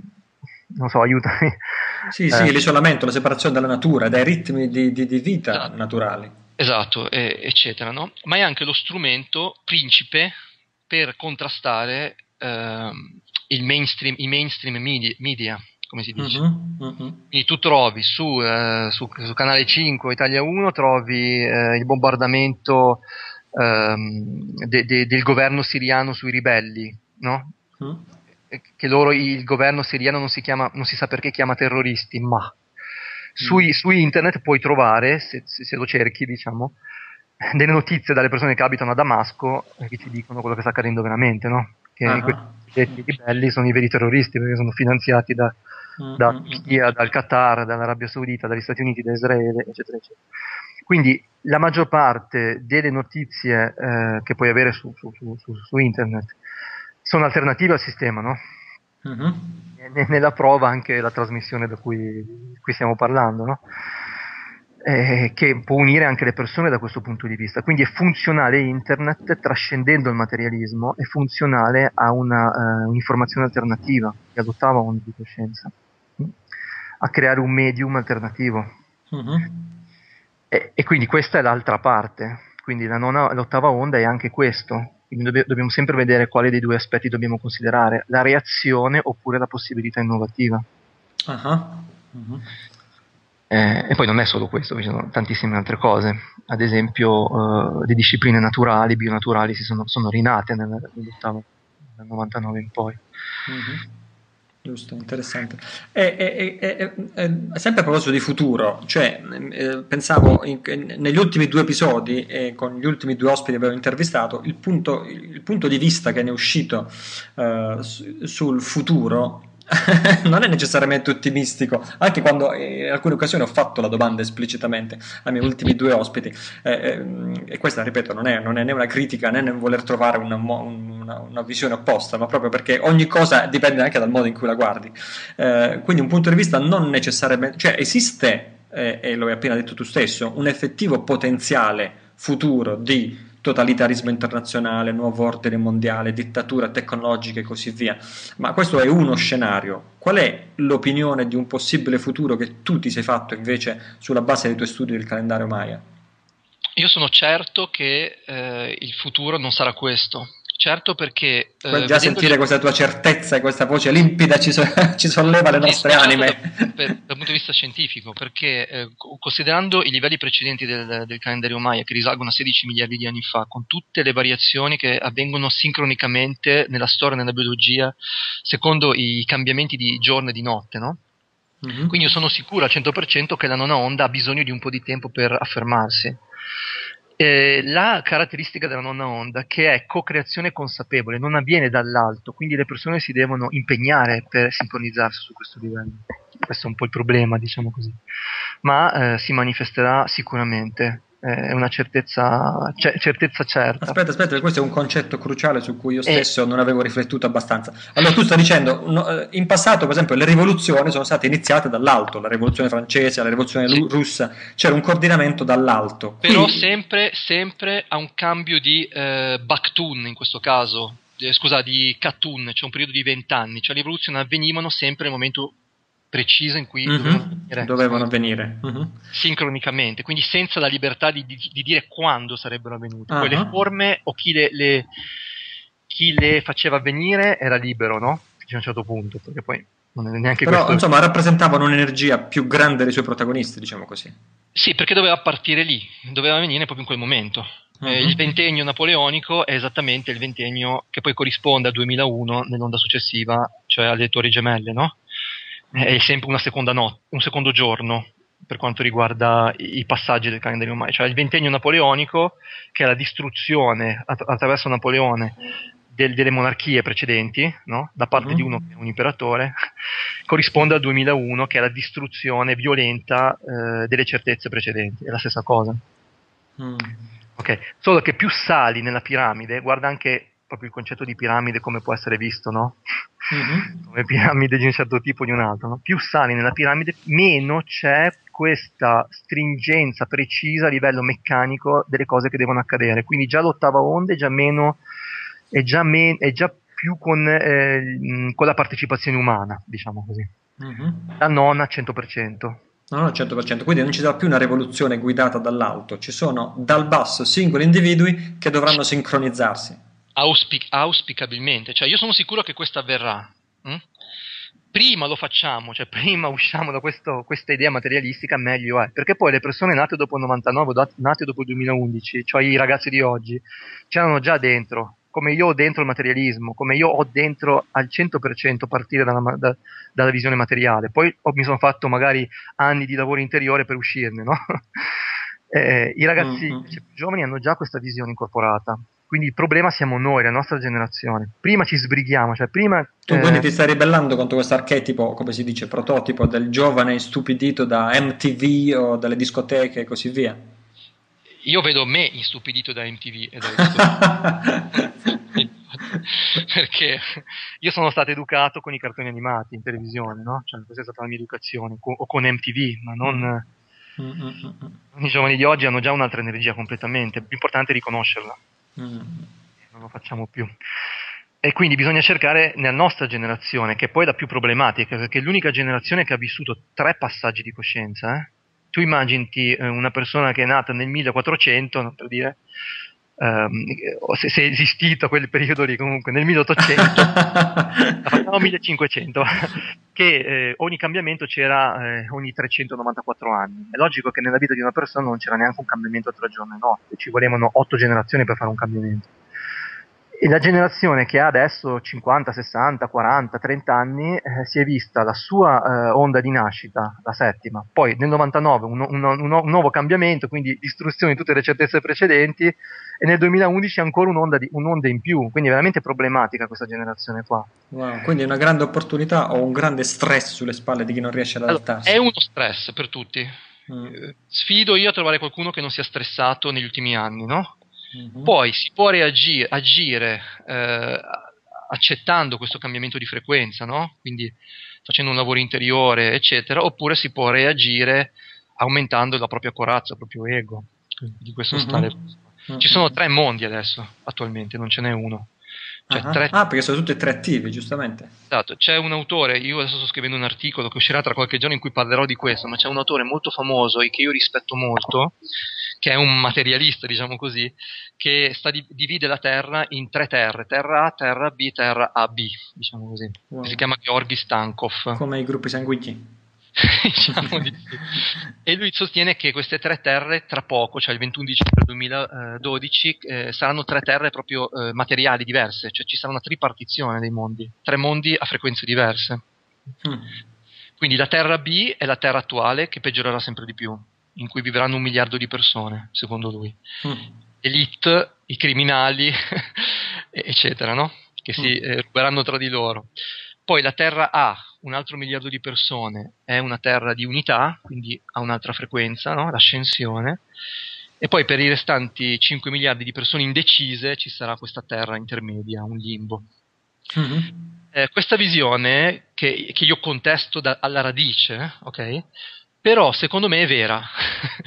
non so, aiutami. Sì, sì, eh. l'isolamento, la separazione dalla natura, dai ritmi di, di, di vita esatto. naturali. Esatto, e, eccetera, no? Ma è anche lo strumento principe per contrastare ehm, mainstream, i mainstream media, media, come si dice. Uh-huh, uh-huh. Quindi tu trovi su, eh, su, su, Canale 5 Italia 1 trovi eh, il bombardamento ehm, de, de, del governo siriano sui ribelli, no? Mm. Che loro, il governo siriano non si, chiama, non si sa perché chiama terroristi, ma sui, mm. su internet puoi trovare, se, se, lo cerchi, diciamo, delle notizie dalle persone che abitano a Damasco eh, che ti dicono quello che sta accadendo veramente, no? Che uh-huh. questi ribelli sono i veri terroristi perché sono finanziati da, da Turchia, dal Qatar, dall'Arabia Saudita, dagli Stati Uniti, da Israele, eccetera, eccetera. Quindi la maggior parte delle notizie eh, che puoi avere su, su, su, su internet sono alternative al sistema, no? Uh-huh. Ne, nella prova anche la trasmissione da cui, cui stiamo parlando, no? eh, che può unire anche le persone da questo punto di vista. Quindi è funzionale internet, trascendendo il materialismo, è funzionale a una, uh, un'informazione alternativa che adottava un di coscienza, a creare un medium alternativo. Uh-huh. E, e, quindi questa è l'altra parte. Quindi la nona, l'ottava onda è anche questo, quindi dobbiamo sempre vedere quale dei due aspetti dobbiamo considerare, la reazione oppure la possibilità innovativa. Uh-huh. Uh-huh. Eh, e poi non è solo questo, ci sono tantissime altre cose, ad esempio eh, le discipline naturali, bionaturali si sono, sono rinate nel, nel 99 in poi. Uh-huh. Giusto, interessante. E, e, e, sempre a proposito di futuro, cioè, eh, pensavo in, negli ultimi due episodi e con gli ultimi due ospiti che abbiamo intervistato, il punto, il punto di vista che ne è uscito eh, sul futuro non è necessariamente ottimistico, anche quando in alcune occasioni ho fatto la domanda esplicitamente ai miei ultimi due ospiti, eh, eh, e questa, ripeto, non è, non è, né una critica né nel voler trovare una, una, una, visione opposta, ma proprio perché ogni cosa dipende anche dal modo in cui la guardi. Eh, quindi un punto di vista non necessariamente, cioè esiste, eh, e lo hai appena detto tu stesso, un effettivo potenziale futuro di totalitarismo internazionale, nuovo ordine mondiale, dittatura tecnologica e così via. Ma questo è uno scenario. Qual è l'opinione di un possibile futuro che tu ti sei fatto invece sulla base dei tuoi studi del calendario Maya? Io sono certo che eh, il futuro non sarà questo. Certo perché... Eh, già sentire questa tua certezza e questa voce limpida ci, so- ci solleva le nostre sì, anime. Certo, per, dal punto di vista scientifico, perché eh, considerando i livelli precedenti del, del, calendario Maya, che risalgono a 16 miliardi di anni fa, con tutte le variazioni che avvengono sincronicamente nella storia e nella biologia, secondo i cambiamenti di giorno e di notte, no? Mm-hmm. Quindi io sono sicuro al 100% che la nona onda ha bisogno di un po' di tempo per affermarsi. Eh, la caratteristica della nonna onda che è co-creazione consapevole non avviene dall'alto, quindi le persone si devono impegnare per sincronizzarsi su questo livello. Questo è un po' il problema, diciamo così. Ma eh, si manifesterà sicuramente è una certezza, c- certezza certa. Aspetta, aspetta, questo è un concetto cruciale su cui io stesso e... non avevo riflettuto abbastanza. Allora, tu stai dicendo, no, eh, in passato, per esempio, le rivoluzioni sono state iniziate dall'alto, la rivoluzione francese, la rivoluzione sì. russa, c'era un coordinamento dall'alto. Però Quindi... sempre, sempre a un cambio di eh, Baktun in questo caso, eh, scusa, di Katun, cioè un periodo di vent'anni, cioè le rivoluzioni avvenivano sempre nel momento preciso in cui mm-hmm. dovevano venire, dovevano venire. Mm-hmm. sincronicamente, quindi senza la libertà di, di, di dire quando sarebbero avvenute. Uh-huh. Poi le forme o chi le, le, chi le faceva avvenire era libero, no? Fino a un certo punto, perché poi non è neanche Però, questo. insomma, rappresentavano un'energia più grande dei suoi protagonisti, diciamo così. Sì, perché doveva partire lì, doveva venire proprio in quel momento. Uh-huh. Eh, il ventennio napoleonico è esattamente il ventennio che poi corrisponde al 2001 nell'onda successiva, cioè alle Torri Gemelle, no? È sempre una seconda notte, un secondo giorno per quanto riguarda i passaggi del calendario Mai, cioè il ventennio napoleonico, che è la distruzione att- attraverso Napoleone del, delle monarchie precedenti, no? da parte mm-hmm. di uno che è un imperatore, corrisponde al 2001, che è la distruzione violenta eh, delle certezze precedenti, è la stessa cosa. Mm. Okay. Solo che più sali nella piramide, guarda anche proprio il concetto di piramide come può essere visto, no? Mm-hmm. Come piramide di un certo tipo o di un altro, no? Più sali nella piramide, meno c'è questa stringenza precisa a livello meccanico delle cose che devono accadere. Quindi già l'ottava onda è già meno, è già, me, è già più con, eh, con, la partecipazione umana, diciamo così. Mm-hmm. La nona 100%. No, no, 100%, quindi non ci sarà più una rivoluzione guidata dall'alto, ci sono dal basso singoli individui che dovranno sincronizzarsi. Auspic- auspicabilmente, cioè io sono sicuro che questo avverrà. Hm? Prima lo facciamo, cioè prima usciamo da questo, questa idea materialistica, meglio è. Perché poi le persone nate dopo il 99, nate dopo il 2011, cioè i ragazzi di oggi, c'erano già dentro, come io ho dentro il materialismo, come io ho dentro al 100% partire dalla, da, dalla visione materiale. Poi ho, mi sono fatto magari anni di lavoro interiore per uscirne, no? eh, I ragazzi mm-hmm. più giovani hanno già questa visione incorporata. Quindi il problema siamo noi, la nostra generazione. Prima ci sbrighiamo, cioè prima... Tu eh... quindi ti stai ribellando contro questo archetipo, come si dice, prototipo del giovane istupidito da MTV o dalle discoteche e così via? Io vedo me istupidito da MTV e dalle discoteche. perché io sono stato educato con i cartoni animati in televisione, no? Cioè, questa è stata la mia educazione, o con MTV, ma non... Mm-hmm. I giovani di oggi hanno già un'altra energia completamente, l'importante è riconoscerla. Mm. Non lo facciamo più. E quindi bisogna cercare nella nostra generazione, che è poi la più problematica, perché è l'unica generazione che ha vissuto tre passaggi di coscienza. Eh? Tu immagini eh, una persona che è nata nel 1400, per dire, um, se, se, è esistito quel periodo lì comunque nel 1800 no 1500 che eh, ogni cambiamento c'era eh, ogni 394 anni. È logico che nella vita di una persona non c'era neanche un cambiamento tra giorno e notte ci volevano otto generazioni per fare un cambiamento e la generazione che ha adesso 50, 60, 40, 30 anni eh, si è vista la sua eh, onda di nascita, la settima, poi nel 99 un, un, un, un, nuovo cambiamento, quindi distruzione di tutte le certezze precedenti e nel 2011 ancora un'onda, di, un'onda in più, quindi è veramente problematica questa generazione qua. Wow, quindi è una grande opportunità o un grande stress sulle spalle di chi non riesce ad adattarsi? Allora, è uno stress per tutti. Mm. Eh, sfido io a trovare qualcuno che non sia stressato negli ultimi anni, no? Mm-hmm. Poi si può reagire, agire eh, accettando questo cambiamento di frequenza, no? quindi facendo un lavoro interiore, eccetera, oppure si può reagire aumentando la propria corazza, il proprio ego. Di questo mm-hmm. stare. Mm-hmm. Ci sono tre mondi adesso, attualmente, non ce n'è uno. Cioè, uh-huh. tre... Ah, perché sono tutti e tre attivi, giustamente. Esatto, c'è un autore, io adesso sto scrivendo un articolo che uscirà tra qualche giorno in cui parlerò di questo, ma c'è un autore molto famoso e che io rispetto molto, che è un materialista, diciamo così, che sta di- divide la Terra in tre terre, Terra A, Terra B, Terra AB, diciamo così. Wow. Si chiama Georgi Stankov. Come i gruppi sanguigni. diciamo di sì. E lui sostiene che queste tre terre tra poco, cioè il 21 dicembre 2012, eh, saranno tre terre proprio eh, materiali diverse, cioè ci sarà una tripartizione dei mondi, tre mondi a frequenze diverse. Mm. Quindi la terra B è la terra attuale che peggiorerà sempre di più, in cui vivranno un miliardo di persone, secondo lui. Mm. Elite, i criminali, eccetera, no? Che si mm. eh, ruberanno tra di loro. Poi la terra A, un altro miliardo di persone, è una terra di unità, quindi ha un'altra frequenza, no? l'ascensione. E poi per i restanti 5 miliardi di persone indecise ci sarà questa terra intermedia, un limbo. Mm-hmm. Eh, questa visione, che, che io contesto da, alla radice, ok? Però secondo me è vera.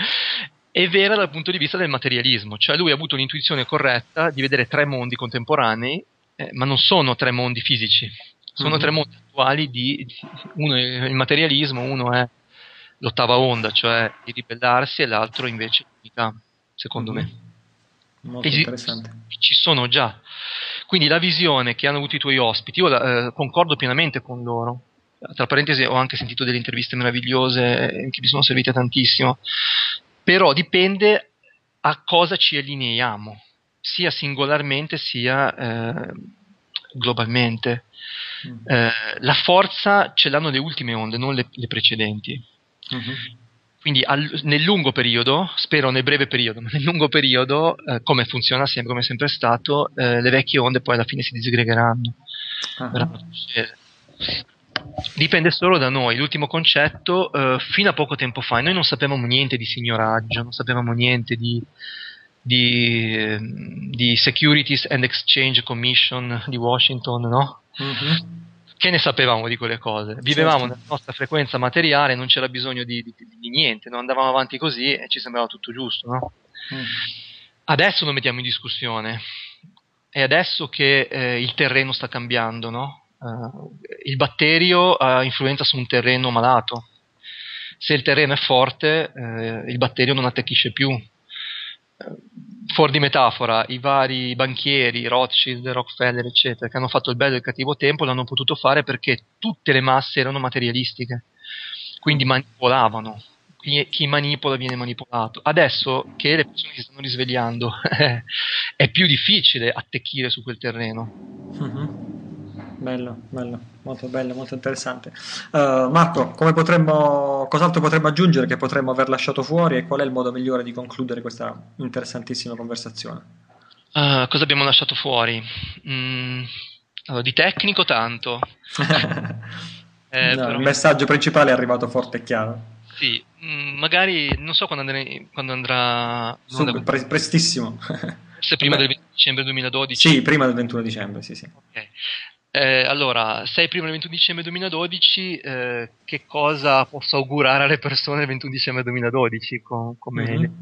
è vera dal punto di vista del materialismo, cioè lui ha avuto l'intuizione corretta di vedere tre mondi contemporanei, eh, ma non sono tre mondi fisici, sono mm-hmm. tre mondi attuali di, uno è il materialismo, uno è l'ottava onda, cioè di ribellarsi, e l'altro invece l'unità, secondo mm-hmm. me. Molto e interessante. Ci sono già. Quindi la visione che hanno avuto i tuoi ospiti, io eh, concordo pienamente con loro. Tra parentesi ho anche sentito delle interviste meravigliose eh, che mi sono servite tantissimo, però dipende a cosa ci allineiamo, sia singolarmente sia eh, globalmente. Mm. Eh, la forza ce l'hanno le ultime onde, non le, le precedenti. Mm-hmm. Quindi al, nel lungo periodo, spero nel breve periodo, ma nel lungo periodo, eh, come funziona sempre, come è sempre stato, eh, le vecchie onde poi alla fine si disgregheranno. Uh-huh. Dipende solo da noi. L'ultimo concetto, eh, fino a poco tempo fa, noi non sapevamo niente di signoraggio, non sapevamo niente di, di, ehm, di Securities and Exchange Commission di Washington, no? Uh-huh che ne sapevamo di quelle cose? Vivevamo certo. nella nostra frequenza materiale, non c'era bisogno di, di, di, niente, non andavamo avanti così e ci sembrava tutto giusto, no? mm. Adesso lo mettiamo in discussione. È adesso che eh, il terreno sta cambiando, no? Uh, il batterio ha influenza su un terreno malato. Se il terreno è forte, eh, il batterio non attecchisce più fuori di metafora, i vari banchieri, Rothschild, Rockefeller, eccetera, che hanno fatto il bello e il cattivo tempo, l'hanno potuto fare perché tutte le masse erano materialistiche, quindi manipolavano. Chi manipola viene manipolato. Adesso che le persone si stanno risvegliando, è più difficile attecchire su quel terreno. Mm-hmm. Bello, bello, molto bello, molto interessante. Uh, Marco, potremmo, cos'altro potremmo aggiungere che potremmo aver lasciato fuori e qual è il modo migliore di concludere questa interessantissima conversazione? Uh, cosa abbiamo lasciato fuori? Mm, allora, di tecnico tanto. eh, no, il messaggio principale è arrivato forte e chiaro. Sì, mm, magari non so quando, andrei, quando andrà... Subito, pre- prestissimo. Forse prima Beh. del 20 dicembre 2012? Sì, prima del 21 dicembre, sì, sì. Ok. Eh, allora, sei prima del 21 dicembre 2012, eh, che cosa posso augurare alle persone il 21 dicembre 2012 con, come, mm-hmm.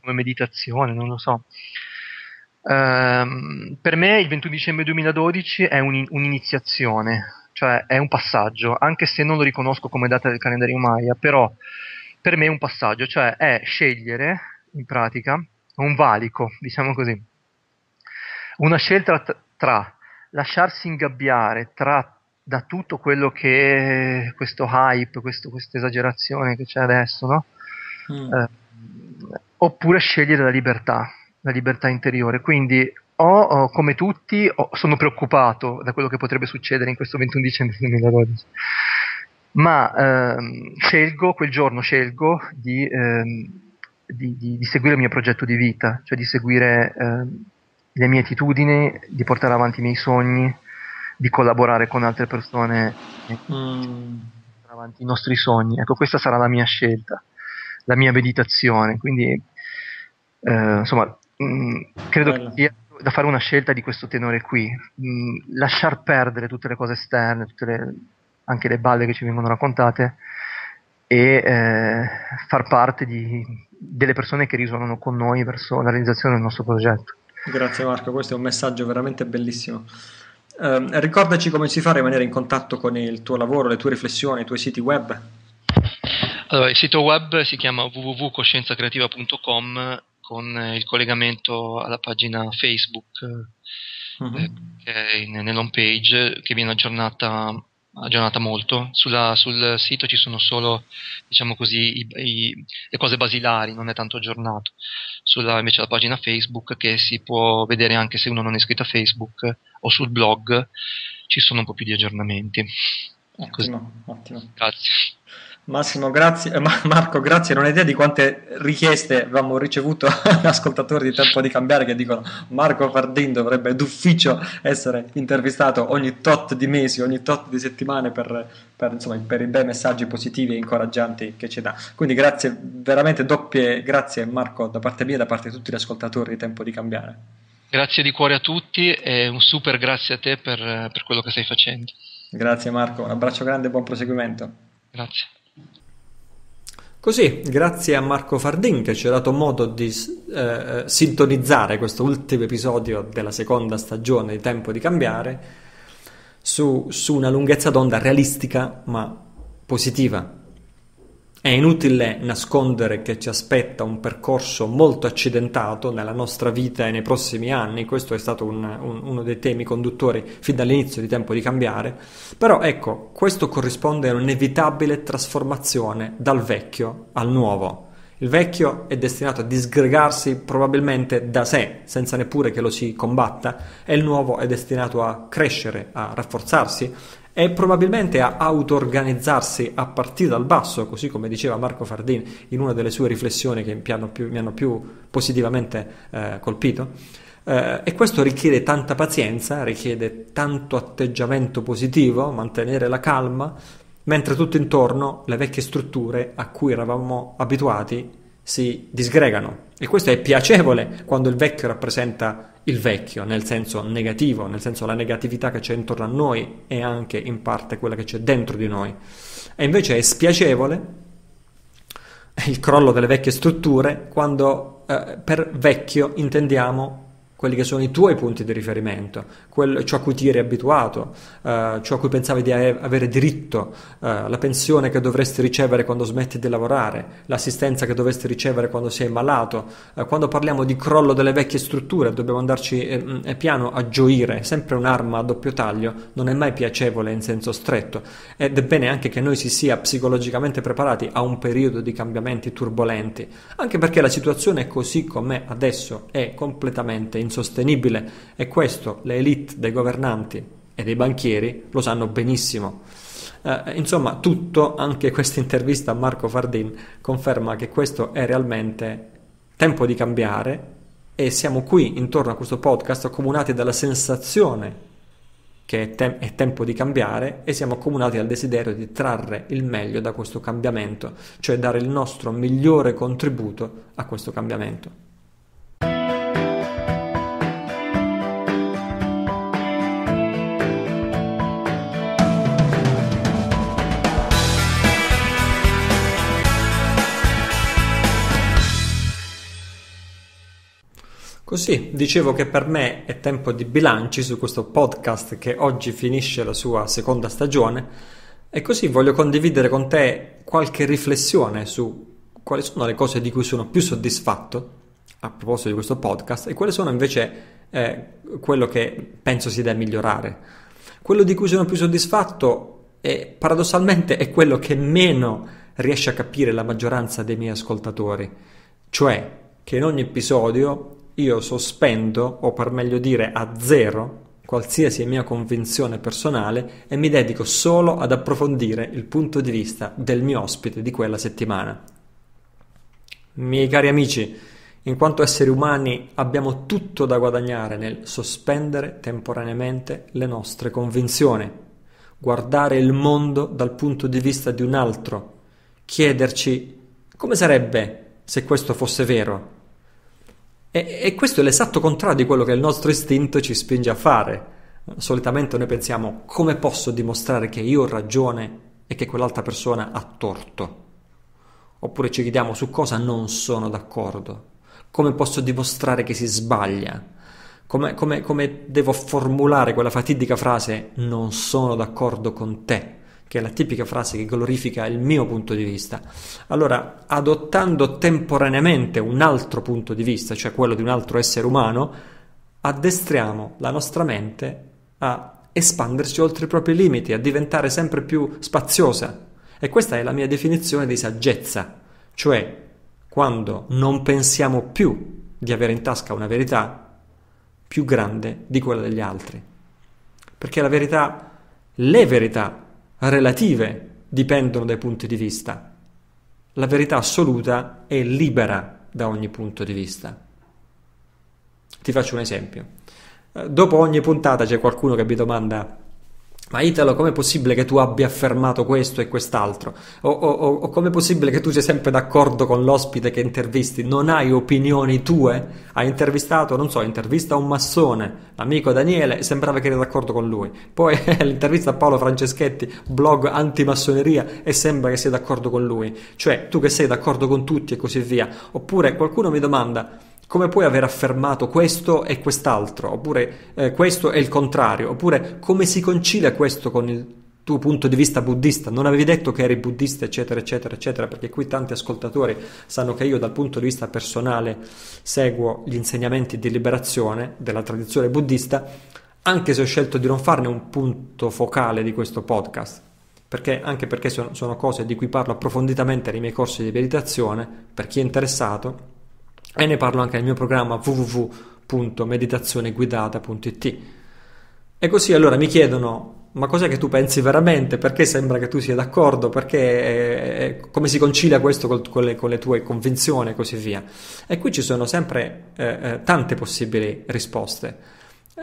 come, meditazione, non lo so. Um, per me il 21 dicembre 2012 è un, un'iniziazione, cioè è un passaggio, anche se non lo riconosco come data del calendario Maya, però per me è un passaggio, cioè è scegliere in pratica un valico, diciamo così, una scelta tra lasciarsi ingabbiare tra, da tutto quello che è questo hype, questo, questa esagerazione che c'è adesso, no? Mm. Eh, oppure scegliere la libertà, la libertà interiore. Quindi o, o come tutti o, sono preoccupato da quello che potrebbe succedere in questo 21 dicembre 2012 ma ehm, scelgo quel giorno scelgo di, ehm, di, di, di, seguire il mio progetto di vita, cioè di seguire ehm, le mie attitudini, di portare avanti i miei sogni, di collaborare con altre persone mm. portare avanti i nostri sogni. Ecco, questa sarà la mia scelta, la mia meditazione. Quindi, eh, insomma, mh, mm, credo Bello. che sia da fare una scelta di questo tenore qui. Mh, mm, lasciar perdere tutte le cose esterne, le, anche le balle che ci vengono raccontate e eh, far parte di, delle persone che risuonano con noi verso la realizzazione del nostro progetto. Grazie Marco, questo è un messaggio veramente bellissimo. Eh, ricordaci come si fa a rimanere in contatto con il tuo lavoro, le tue riflessioni, i tuoi siti web. Allora, il sito web si chiama www.coscienzacreativa.com con il collegamento alla pagina Facebook uh-huh. eh, che è in, nell'home page che viene aggiornata, aggiornata molto. Sulla, sul sito ci sono solo diciamo così, i, i, le cose basilari, non è tanto aggiornato. Sulla invece la pagina Facebook che si può vedere anche se uno non è iscritto a Facebook o sul blog ci sono un po' più di aggiornamenti. Ottimo, ottimo. Grazie. Massimo, grazie. Eh, Marco, grazie. Non hai idea di quante richieste abbiamo ricevuto ascoltatori di Tempo di Cambiare che dicono Marco Fardin dovrebbe d'ufficio essere intervistato ogni tot di mesi, ogni tot di settimane per, per, insomma, per i bei messaggi positivi e incoraggianti che ci dà. Quindi grazie, veramente doppie grazie Marco da parte mia e da parte di tutti gli ascoltatori di Tempo di Cambiare. Grazie di cuore a tutti e un super grazie a te per, per quello che stai facendo. Grazie Marco, un abbraccio grande e buon proseguimento. Grazie. Così, grazie a Marco Fardin che ci ha dato modo di eh, sintonizzare questo ultimo episodio della seconda stagione di Tempo di Cambiare su, su una lunghezza d'onda realistica ma positiva. È inutile nascondere che ci aspetta un percorso molto accidentato nella nostra vita e nei prossimi anni, questo è stato un, un, uno dei temi conduttori fin dall'inizio di Tempo di Cambiare, però ecco, questo corrisponde a un'inevitabile trasformazione dal vecchio al nuovo. Il vecchio è destinato a disgregarsi probabilmente da sé, senza neppure che lo si combatta, e il nuovo è destinato a crescere, a rafforzarsi e probabilmente a auto-organizzarsi a partire dal basso, così come diceva Marco Fardin in una delle sue riflessioni che mi hanno più, mi hanno più positivamente eh, colpito. Eh, e questo richiede tanta pazienza, richiede tanto atteggiamento positivo, mantenere la calma, mentre tutto intorno le vecchie strutture a cui eravamo abituati si disgregano. E questo è piacevole quando il vecchio rappresenta il vecchio, nel senso negativo, nel senso la negatività che c'è intorno a noi e anche in parte quella che c'è dentro di noi. E invece è spiacevole il crollo delle vecchie strutture quando eh, per vecchio intendiamo quelli che sono i tuoi punti di riferimento, quello, ciò a cui ti eri abituato, eh, ciò a cui pensavi di avere diritto, eh, la pensione che dovresti ricevere quando smetti di lavorare, l'assistenza che dovresti ricevere quando sei malato. Eh, quando parliamo di crollo delle vecchie strutture dobbiamo andarci eh, piano a gioire, sempre un'arma a doppio taglio, non è mai piacevole in senso stretto ed è bene anche che noi si sia psicologicamente preparati a un periodo di cambiamenti turbolenti, anche perché la situazione così com'è adesso è completamente insostenibile insostenibile e questo le elite dei governanti e dei banchieri lo sanno benissimo. Eh, insomma, tutto, anche questa intervista a Marco Fardin, conferma che questo è realmente tempo di cambiare e siamo qui intorno a questo podcast accomunati dalla sensazione che è, te- è, tempo di cambiare e siamo accomunati dal desiderio di trarre il meglio da questo cambiamento, cioè dare il nostro migliore contributo a questo cambiamento. Così, dicevo che per me è tempo di bilanci su questo podcast che oggi finisce la sua seconda stagione e così voglio condividere con te qualche riflessione su quali sono le cose di cui sono più soddisfatto a proposito di questo podcast e quali sono invece eh, quello che penso si deve migliorare. Quello di cui sono più soddisfatto è, paradossalmente è quello che meno riesce a capire la maggioranza dei miei ascoltatori, cioè che in ogni episodio io sospendo, o per meglio dire a zero, qualsiasi mia convinzione personale e mi dedico solo ad approfondire il punto di vista del mio ospite di quella settimana. Miei cari amici, in quanto esseri umani abbiamo tutto da guadagnare nel sospendere temporaneamente le nostre convinzioni, guardare il mondo dal punto di vista di un altro, chiederci come sarebbe se questo fosse vero e, e questo è l'esatto contrario di quello che il nostro istinto ci spinge a fare. Solitamente noi pensiamo come posso dimostrare che io ho ragione e che quell'altra persona ha torto. Oppure ci chiediamo su cosa non sono d'accordo. Come posso dimostrare che si sbaglia? Come, come, come devo formulare quella fatidica frase non sono d'accordo con te? Che è la tipica frase che glorifica il mio punto di vista. Allora, adottando temporaneamente un altro punto di vista, cioè quello di un altro essere umano, addestriamo la nostra mente a espandersi oltre i propri limiti, a diventare sempre più spaziosa. E questa è la mia definizione di saggezza, cioè quando non pensiamo più di avere in tasca una verità più grande di quella degli altri. Perché la verità, le verità relative dipendono dai punti di vista. La verità assoluta è libera da ogni punto di vista. Ti faccio un esempio. Eh, dopo ogni puntata c'è qualcuno che mi domanda ma Italo, com'è possibile che tu abbia affermato questo e quest'altro? O, o, o com'è possibile che tu sia sempre d'accordo con l'ospite che intervisti? Non hai opinioni tue? Hai intervistato, non so, intervista un massone, l'amico Daniele, sembrava che eri d'accordo con lui. Poi l'intervista a Paolo Franceschetti, blog antimassoneria, e sembra che sia d'accordo con lui. Cioè, tu che sei d'accordo con tutti e così via. Oppure qualcuno mi domanda come puoi aver affermato questo e quest'altro, oppure eh, questo è il contrario, oppure come si concilia questo con il tuo punto di vista buddista, non avevi detto che eri buddista, eccetera, eccetera, eccetera, perché qui tanti ascoltatori sanno che io dal punto di vista personale seguo gli insegnamenti di liberazione della tradizione buddista, anche se ho scelto di non farne un punto focale di questo podcast. Perché, anche perché sono, sono cose di cui parlo approfonditamente nei miei corsi di meditazione, per chi è interessato, e ne parlo anche nel mio programma www.meditazioneguidata.it. E così allora mi chiedono ma cos'è che tu pensi veramente? Perché sembra che tu sia d'accordo? Perché eh, come si concilia questo con, con, le, con, le, tue convinzioni e così via? E qui ci sono sempre eh, eh, tante possibili risposte.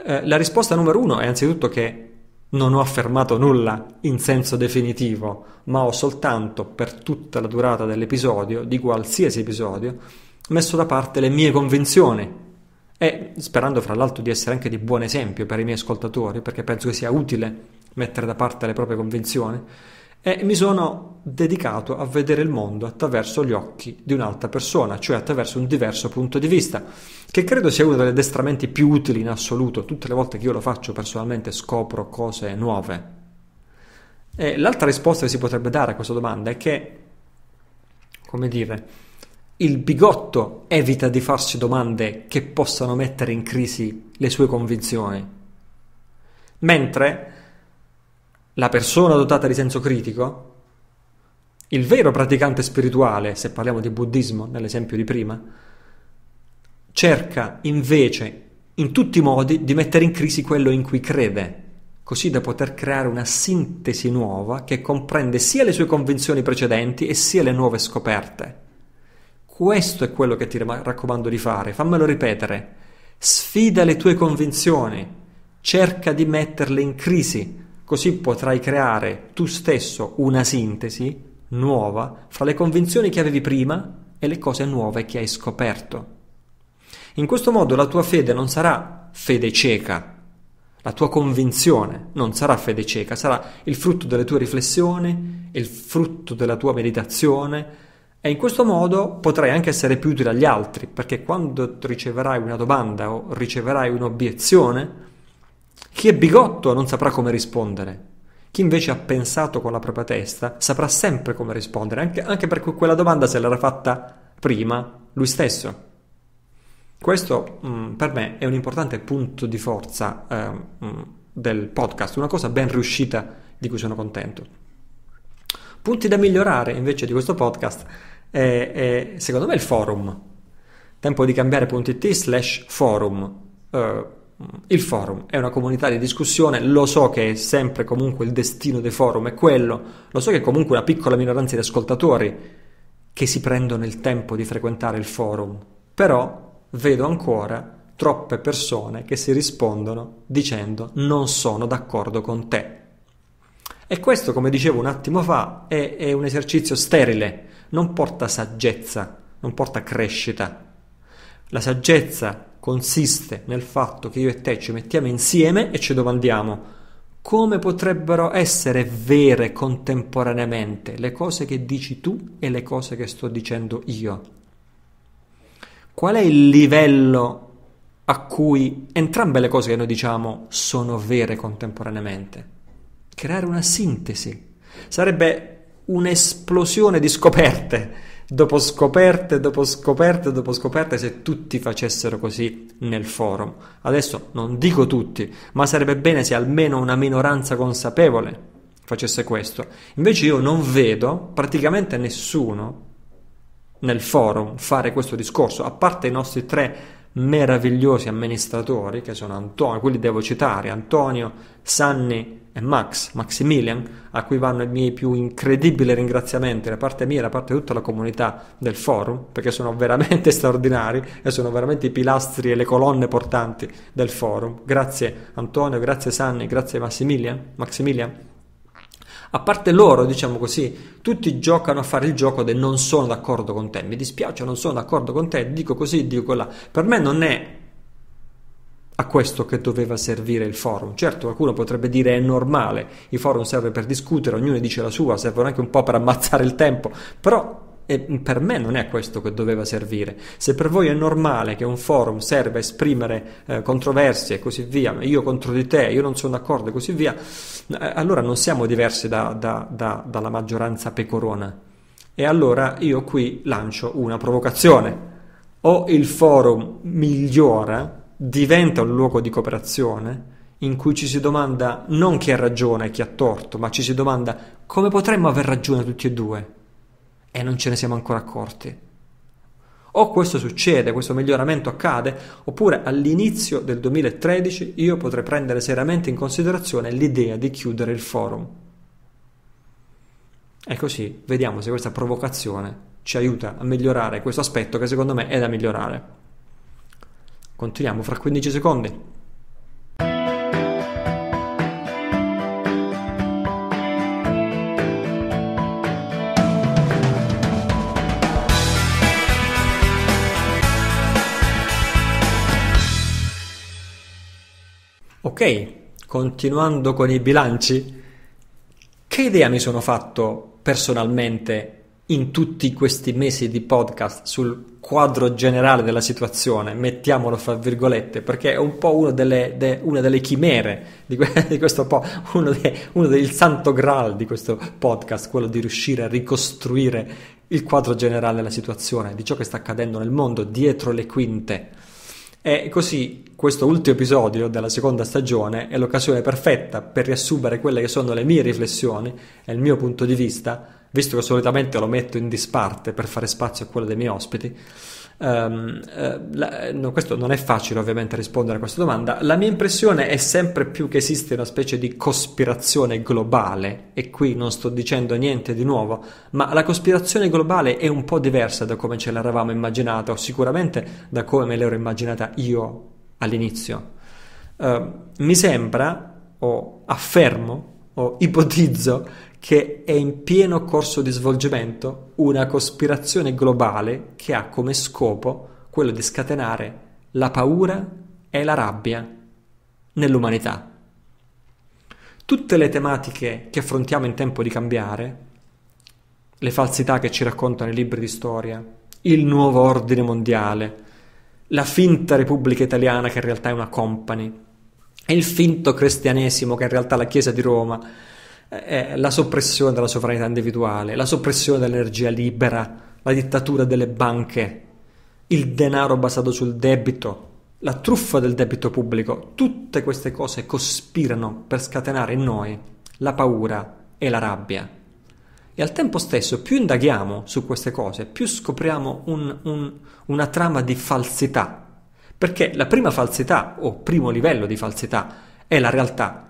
Eh, la risposta numero uno è anzitutto che non ho affermato nulla in senso definitivo, ma ho soltanto per tutta la durata dell'episodio, di qualsiasi episodio, messo da parte le mie convinzioni e sperando fra l'altro di essere anche di buon esempio per i miei ascoltatori, perché penso che sia utile mettere da parte le proprie convinzioni, e mi sono dedicato a vedere il mondo attraverso gli occhi di un'altra persona, cioè attraverso un diverso punto di vista, che credo sia uno degli addestramenti più utili in assoluto. Tutte le volte che io lo faccio personalmente scopro cose nuove. E l'altra risposta che si potrebbe dare a questa domanda è che, come dire, il bigotto evita di farsi domande che possano mettere in crisi le sue convinzioni, mentre la persona dotata di senso critico, il vero praticante spirituale, se parliamo di buddismo nell'esempio di prima, cerca invece in tutti i modi di mettere in crisi quello in cui crede, così da poter creare una sintesi nuova che comprende sia le sue convinzioni precedenti e sia le nuove scoperte. Questo è quello che ti raccomando di fare, fammelo ripetere. Sfida le tue convinzioni, cerca di metterle in crisi, così potrai creare tu stesso una sintesi nuova fra le convinzioni che avevi prima e le cose nuove che hai scoperto. In questo modo la tua fede non sarà fede cieca, la tua convinzione non sarà fede cieca, sarà il frutto delle tue riflessioni, il frutto della tua meditazione, e in questo modo potrai anche essere più utile agli altri, perché quando riceverai una domanda o riceverai un'obiezione, chi è bigotto non saprà come rispondere. Chi invece ha pensato con la propria testa saprà sempre come rispondere, anche, anche perché quella domanda se l'era fatta prima lui stesso. Questo mh, mm, per me è un importante punto di forza eh, mh, mm, del podcast, una cosa ben riuscita di cui sono contento. Punti da migliorare invece di questo podcast è, è secondo me il forum. Tempo di cambiare.it slash forum. Uh, il forum è una comunità di discussione, lo so che è sempre comunque il destino dei forum, è quello, lo so che comunque una piccola minoranza di ascoltatori che si prendono il tempo di frequentare il forum, però vedo ancora troppe persone che si rispondono dicendo non sono d'accordo con te. E questo, come dicevo un attimo fa, è, è un esercizio sterile, non porta saggezza, non porta crescita. La saggezza consiste nel fatto che io e te ci mettiamo insieme e ci domandiamo come potrebbero essere vere contemporaneamente le cose che dici tu e le cose che sto dicendo io. Qual è il livello a cui entrambe le cose che noi diciamo sono vere contemporaneamente? creare una sintesi. Sarebbe un'esplosione di scoperte dopo scoperte, dopo scoperte, dopo scoperte, se tutti facessero così nel forum. Adesso non dico tutti, ma sarebbe bene se almeno una minoranza consapevole facesse questo. Invece io non vedo praticamente nessuno nel forum fare questo discorso, a parte i nostri tre meravigliosi amministratori, che sono Antonio, quelli devo citare, Antonio, Sanni e Max, Maximilian, a cui vanno i miei più incredibili ringraziamenti da parte mia e da parte di tutta la comunità del forum, perché sono veramente straordinari e sono veramente i pilastri e le colonne portanti del forum. Grazie Antonio, grazie Sanni, grazie Maximilian. Maximilian. A parte loro, diciamo così, tutti giocano a fare il gioco del non sono d'accordo con te, mi dispiace, non sono d'accordo con te, dico così, dico là. Per me non è a questo che doveva servire il forum. Certo, qualcuno potrebbe dire è normale, il forum serve per discutere, ognuno dice la sua, servono anche un po' per ammazzare il tempo, però e per me non è questo che doveva servire. Se per voi è normale che un forum serva a esprimere eh, controversie e così via, io contro di te, io non sono d'accordo e così via, eh, allora non siamo diversi da, da, da, dalla maggioranza pecorona. E allora io qui lancio una provocazione. O il forum migliora, diventa un luogo di cooperazione, in cui ci si domanda non chi ha ragione e chi ha torto, ma ci si domanda come potremmo aver ragione tutti e due e non ce ne siamo ancora accorti. O questo succede, questo miglioramento accade, oppure all'inizio del 2013 io potrei prendere seriamente in considerazione l'idea di chiudere il forum. E così vediamo se questa provocazione ci aiuta a migliorare questo aspetto che secondo me è da migliorare. Continuiamo fra 15 secondi. Ok, continuando con i bilanci, che idea mi sono fatto personalmente in tutti questi mesi di podcast sul quadro generale della situazione, mettiamolo fra virgolette, perché è un po' uno delle, de, una delle chimere di, di questo po', uno, de, uno del santo graal di questo podcast, quello di riuscire a ricostruire il quadro generale della situazione, di ciò che sta accadendo nel mondo dietro le quinte. E così questo ultimo episodio della seconda stagione è l'occasione perfetta per riassumere quelle che sono le mie riflessioni e il mio punto di vista, visto che solitamente lo metto in disparte per fare spazio a quello dei miei ospiti. Um, uh, la, no, questo non è facile ovviamente rispondere a questa domanda. La mia impressione è sempre più che esiste una specie di cospirazione globale e qui non sto dicendo niente di nuovo, ma la cospirazione globale è un po' diversa da come ce l'eravamo immaginata o sicuramente da come me l'ero immaginata io all'inizio. Uh, mi sembra o affermo o ipotizzo che è in pieno corso di svolgimento una cospirazione globale che ha come scopo quello di scatenare la paura e la rabbia nell'umanità. Tutte le tematiche che affrontiamo in tempo di cambiare, le falsità che ci raccontano i libri di storia, il nuovo ordine mondiale, la finta Repubblica Italiana che in realtà è una company, il finto cristianesimo che in realtà è la Chiesa di Roma, è la soppressione della sovranità individuale, la soppressione dell'energia libera, la dittatura delle banche, il denaro basato sul debito, la truffa del debito pubblico, tutte queste cose cospirano per scatenare in noi la paura e la rabbia. E al tempo stesso, più indaghiamo su queste cose, più scopriamo un, un, una trama di falsità. Perché la prima falsità, o primo livello di falsità, è la realtà,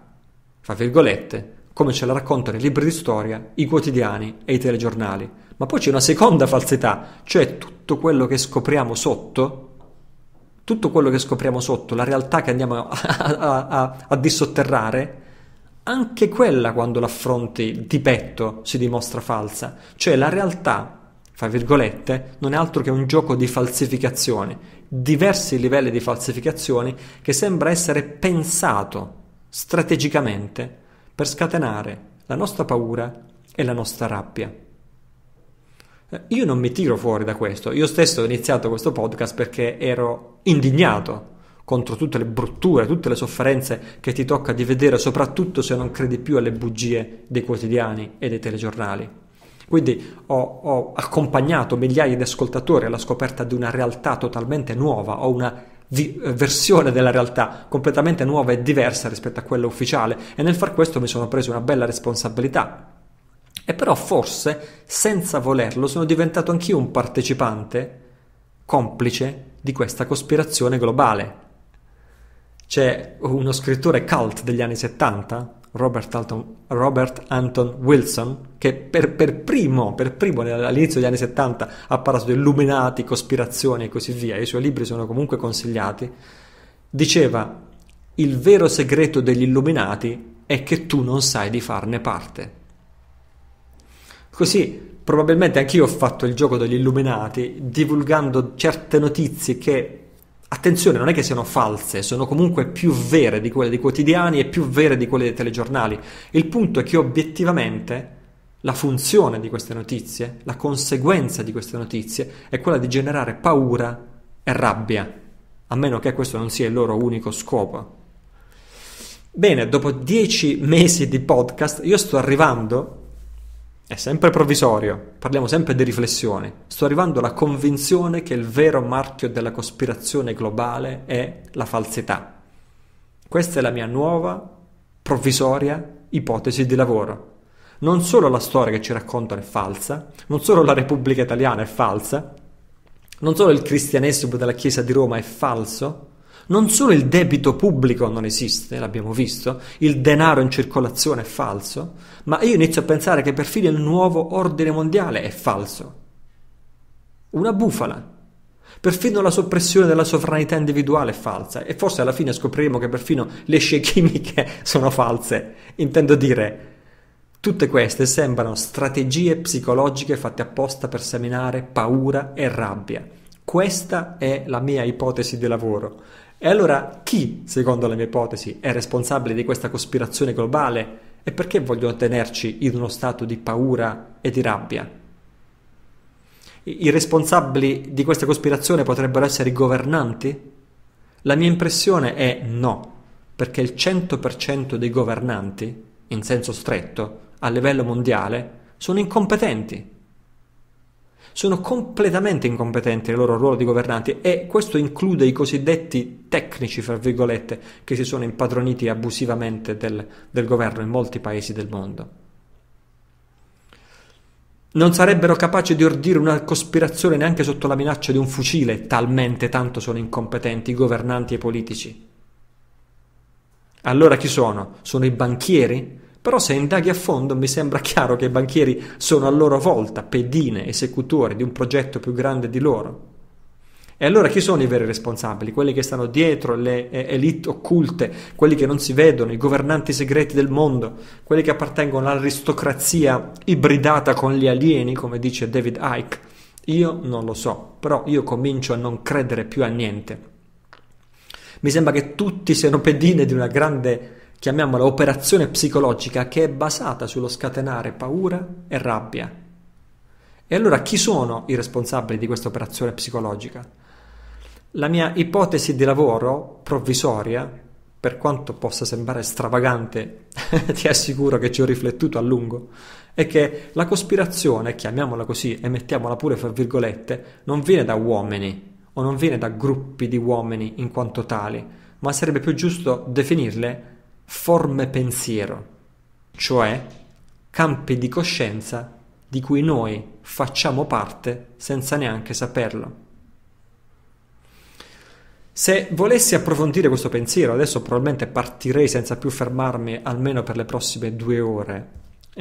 fra virgolette, come ce la raccontano i libri di storia, i quotidiani e i telegiornali. Ma poi c'è una seconda falsità, cioè tutto quello che scopriamo sotto, tutto quello che scopriamo sotto, la realtà che andiamo a, a, a, a dissotterrare, anche quella quando l'affronti di petto si dimostra falsa. Cioè la realtà, fra virgolette, non è altro che un gioco di falsificazioni, diversi livelli di falsificazioni che sembra essere pensato strategicamente per scatenare la nostra paura e la nostra rabbia. Eh, io non mi tiro fuori da questo, io stesso ho iniziato questo podcast perché ero indignato contro tutte le brutture, tutte le sofferenze che ti tocca di vedere, soprattutto se non credi più alle bugie dei quotidiani e dei telegiornali. Quindi ho, ho accompagnato migliaia di ascoltatori alla scoperta di una realtà totalmente nuova, o una vi- versione della realtà completamente nuova e diversa rispetto a quella ufficiale e nel far questo mi sono preso una bella responsabilità. E però forse, senza volerlo, sono diventato anch'io un partecipante, complice di questa cospirazione globale. C'è uno scrittore cult degli anni 70, Robert, Alton, Robert Anton Wilson, che per, per, primo, per primo all'inizio degli anni 70 ha parlato di illuminati, cospirazioni e così via, i suoi libri sono comunque consigliati, diceva il vero segreto degli illuminati è che tu non sai di farne parte. Così probabilmente anch'io ho fatto il gioco degli illuminati divulgando certe notizie che Attenzione, non è che siano false, sono comunque più vere di quelle dei quotidiani e più vere di quelle dei telegiornali. Il punto è che obiettivamente la funzione di queste notizie, la conseguenza di queste notizie è quella di generare paura e rabbia, a meno che questo non sia il loro unico scopo. Bene, dopo dieci mesi di podcast io sto arrivando è sempre provvisorio, parliamo sempre di riflessione. Sto arrivando alla convinzione che il vero marchio della cospirazione globale è la falsità. Questa è la mia nuova, provvisoria ipotesi di lavoro. Non solo la storia che ci raccontano è falsa, non solo la Repubblica Italiana è falsa, non solo il cristianesimo della Chiesa di Roma è falso, non solo il debito pubblico non esiste, l'abbiamo visto, il denaro in circolazione è falso, ma io inizio a pensare che perfino il nuovo ordine mondiale è falso. Una bufala. Perfino la soppressione della sovranità individuale è falsa e forse alla fine scopriremo che perfino le scie chimiche sono false. Intendo dire, tutte queste sembrano strategie psicologiche fatte apposta per seminare paura e rabbia. Questa è la mia ipotesi di lavoro. E allora chi, secondo la mia ipotesi, è responsabile di questa cospirazione globale e perché vogliono tenerci in uno stato di paura e di rabbia? I responsabili di questa cospirazione potrebbero essere i governanti? La mia impressione è no, perché il 100% dei governanti, in senso stretto, a livello mondiale, sono incompetenti sono completamente incompetenti nel loro ruolo di governanti e questo include i cosiddetti tecnici, fra virgolette, che si sono impadroniti abusivamente del, del governo in molti paesi del mondo. Non sarebbero capaci di ordire una cospirazione neanche sotto la minaccia di un fucile, talmente tanto sono incompetenti i governanti e i politici. Allora chi sono? Sono i banchieri? Però se indaghi a fondo mi sembra chiaro che i banchieri sono a loro volta pedine, esecutori di un progetto più grande di loro. E allora chi sono i veri responsabili? Quelli che stanno dietro le elite occulte, quelli che non si vedono, i governanti segreti del mondo, quelli che appartengono all'aristocrazia ibridata con gli alieni, come dice David Icke? Io non lo so, però io comincio a non credere più a niente. Mi sembra che tutti siano pedine di una grande chiamiamola operazione psicologica che è basata sullo scatenare paura e rabbia. E allora chi sono i responsabili di questa operazione psicologica? La mia ipotesi di lavoro provvisoria, per quanto possa sembrare stravagante, ti assicuro che ci ho riflettuto a lungo, è che la cospirazione, chiamiamola così e mettiamola pure fra virgolette, non viene da uomini o non viene da gruppi di uomini in quanto tali, ma sarebbe più giusto definirle forme pensiero, cioè campi di coscienza di cui noi facciamo parte senza neanche saperlo. Se volessi approfondire questo pensiero, adesso probabilmente partirei senza più fermarmi almeno per le prossime due ore.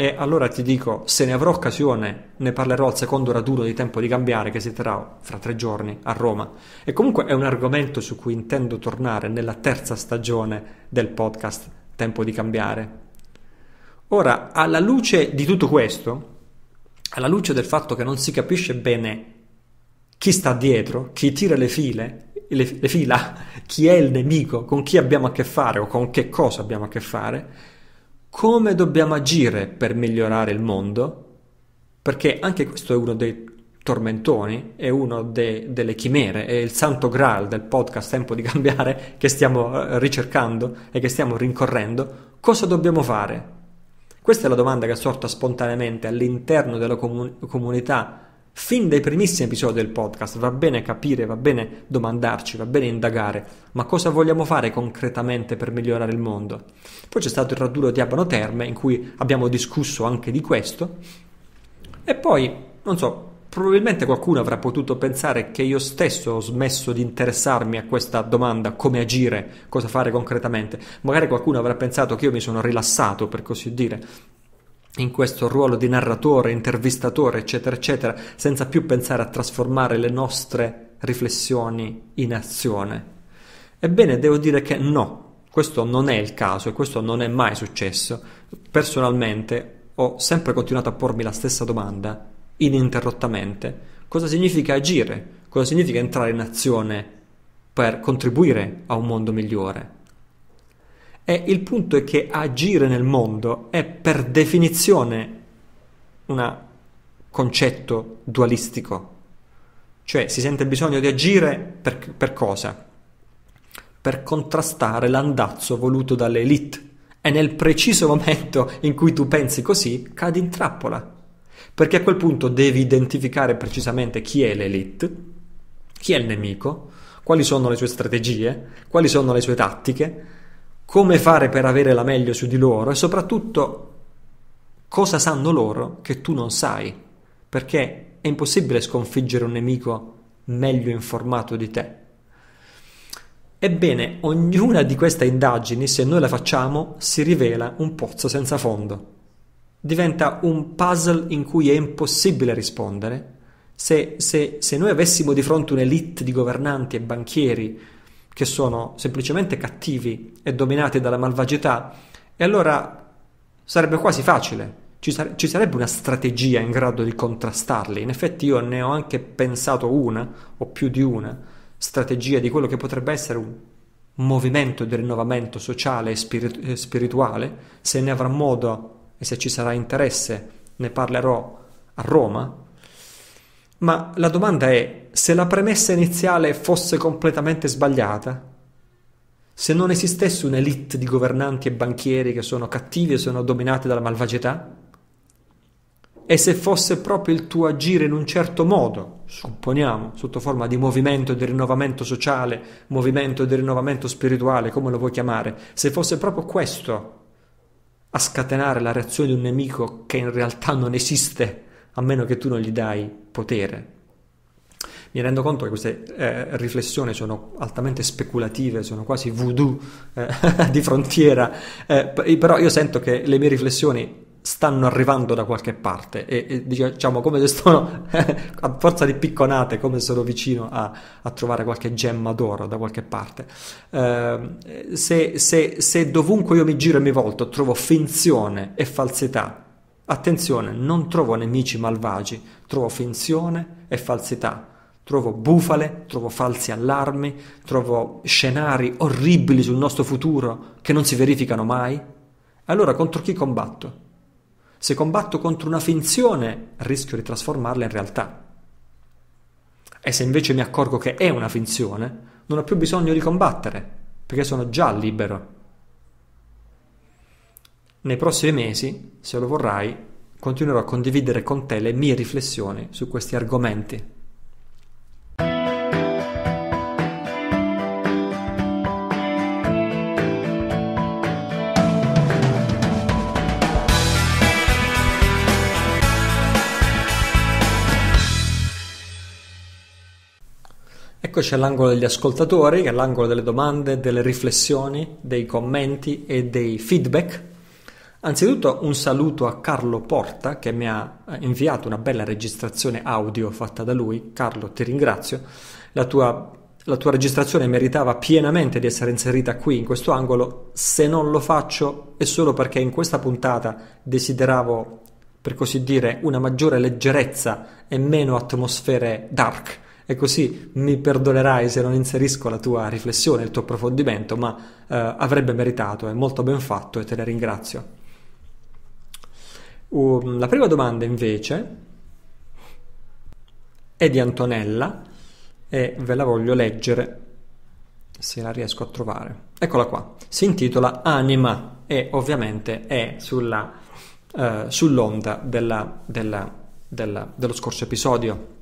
E allora ti dico, se ne avrò occasione, ne parlerò al secondo raduno di tempo di cambiare che si terrà fra tre giorni a Roma. E comunque è un argomento su cui intendo tornare nella terza stagione del podcast tempo di cambiare. Ora, alla luce di tutto questo, alla luce del fatto che non si capisce bene chi sta dietro, chi tira le file, le, le fila, chi è il nemico, con chi abbiamo a che fare o con che cosa abbiamo a che fare, come dobbiamo agire per migliorare il mondo, perché anche questo è uno dei tormentoni, è una de- delle chimere, è il santo graal del podcast Tempo di cambiare che stiamo eh, ricercando e che stiamo rincorrendo, cosa dobbiamo fare? Questa è la domanda che è sorta spontaneamente all'interno della comun- comunità fin dai primissimi episodi del podcast. Va bene capire, va bene domandarci, va bene indagare, ma cosa vogliamo fare concretamente per migliorare il mondo? Poi c'è stato il raduno di Abano Terme in cui abbiamo discusso anche di questo e poi, non so, probabilmente qualcuno avrà potuto pensare che io stesso ho smesso di interessarmi a questa domanda, come agire, cosa fare concretamente. Magari qualcuno avrà pensato che io mi sono rilassato, per così dire, in questo ruolo di narratore, intervistatore, eccetera, eccetera, senza più pensare a trasformare le nostre riflessioni in azione. Ebbene, devo dire che no, questo non è il caso e questo non è mai successo. Personalmente ho sempre continuato a pormi la stessa domanda ininterrottamente. Cosa significa agire? Cosa significa entrare in azione per contribuire a un mondo migliore? E il punto è che agire nel mondo è per definizione un concetto dualistico. Cioè si sente bisogno di agire per, per cosa? Per contrastare l'andazzo voluto dalle elite. E nel preciso momento in cui tu pensi così, cadi in trappola perché a quel punto devi identificare precisamente chi è l'elite, chi è il nemico, quali sono le sue strategie, quali sono le sue tattiche, come fare per avere la meglio su di loro e soprattutto cosa sanno loro che tu non sai, perché è impossibile sconfiggere un nemico meglio informato di te. Ebbene, ognuna di queste indagini, se noi la facciamo, si rivela un pozzo senza fondo diventa un puzzle in cui è impossibile rispondere. Se, se, se noi avessimo di fronte un'elite di governanti e banchieri che sono semplicemente cattivi e dominati dalla malvagità, e allora sarebbe quasi facile. Ci, sare- ci, sarebbe una strategia in grado di contrastarli. In effetti io ne ho anche pensato una, o più di una, strategia di quello che potrebbe essere un movimento di rinnovamento sociale e spirit- spirituale, se ne avrà modo e se ci sarà interesse ne parlerò a Roma. Ma la domanda è, se la premessa iniziale fosse completamente sbagliata, se non esistesse un'elite di governanti e banchieri che sono cattivi e sono dominati dalla malvagità, e se fosse proprio il tuo agire in un certo modo, supponiamo, sotto forma di movimento di rinnovamento sociale, movimento di rinnovamento spirituale, come lo vuoi chiamare, se fosse proprio questo a scatenare la reazione di un nemico che in realtà non esiste a meno che tu non gli dai potere. Mi rendo conto che queste eh, riflessioni sono altamente speculative, sono quasi voodoo eh, di frontiera, eh, però io sento che le mie riflessioni stanno arrivando da qualche parte e, e diciamo come se sono a forza di picconate come sono vicino a, a trovare qualche gemma d'oro da qualche parte eh, se, se, se dovunque io mi giro e mi volto trovo finzione e falsità attenzione non trovo nemici malvagi trovo finzione e falsità trovo bufale, trovo falsi allarmi, trovo scenari orribili sul nostro futuro che non si verificano mai. Allora contro chi combatto? Se combatto contro una finzione, rischio di trasformarla in realtà. E se invece mi accorgo che è una finzione, non ho più bisogno di combattere, perché sono già libero. Nei prossimi mesi, se lo vorrai, continuerò a condividere con te le mie riflessioni su questi argomenti. Eccoci all'angolo degli ascoltatori, che è l'angolo delle domande, delle riflessioni, dei commenti e dei feedback. Anzitutto un saluto a Carlo Porta che mi ha inviato una bella registrazione audio fatta da lui. Carlo, ti ringrazio. La tua, la tua registrazione meritava pienamente di essere inserita qui, in questo angolo. Se non lo faccio è solo perché in questa puntata desideravo, per così dire, una maggiore leggerezza e meno atmosfere dark e così mi perdonerai se non inserisco la tua riflessione, il tuo approfondimento, ma eh, avrebbe meritato, è molto ben fatto e te ne ringrazio. Uh, la prima domanda invece è di Antonella e ve la voglio leggere se la riesco a trovare. Eccola qua. Si intitola Anima e ovviamente è sulla, eh, sull'onda della, della, della, dello scorso episodio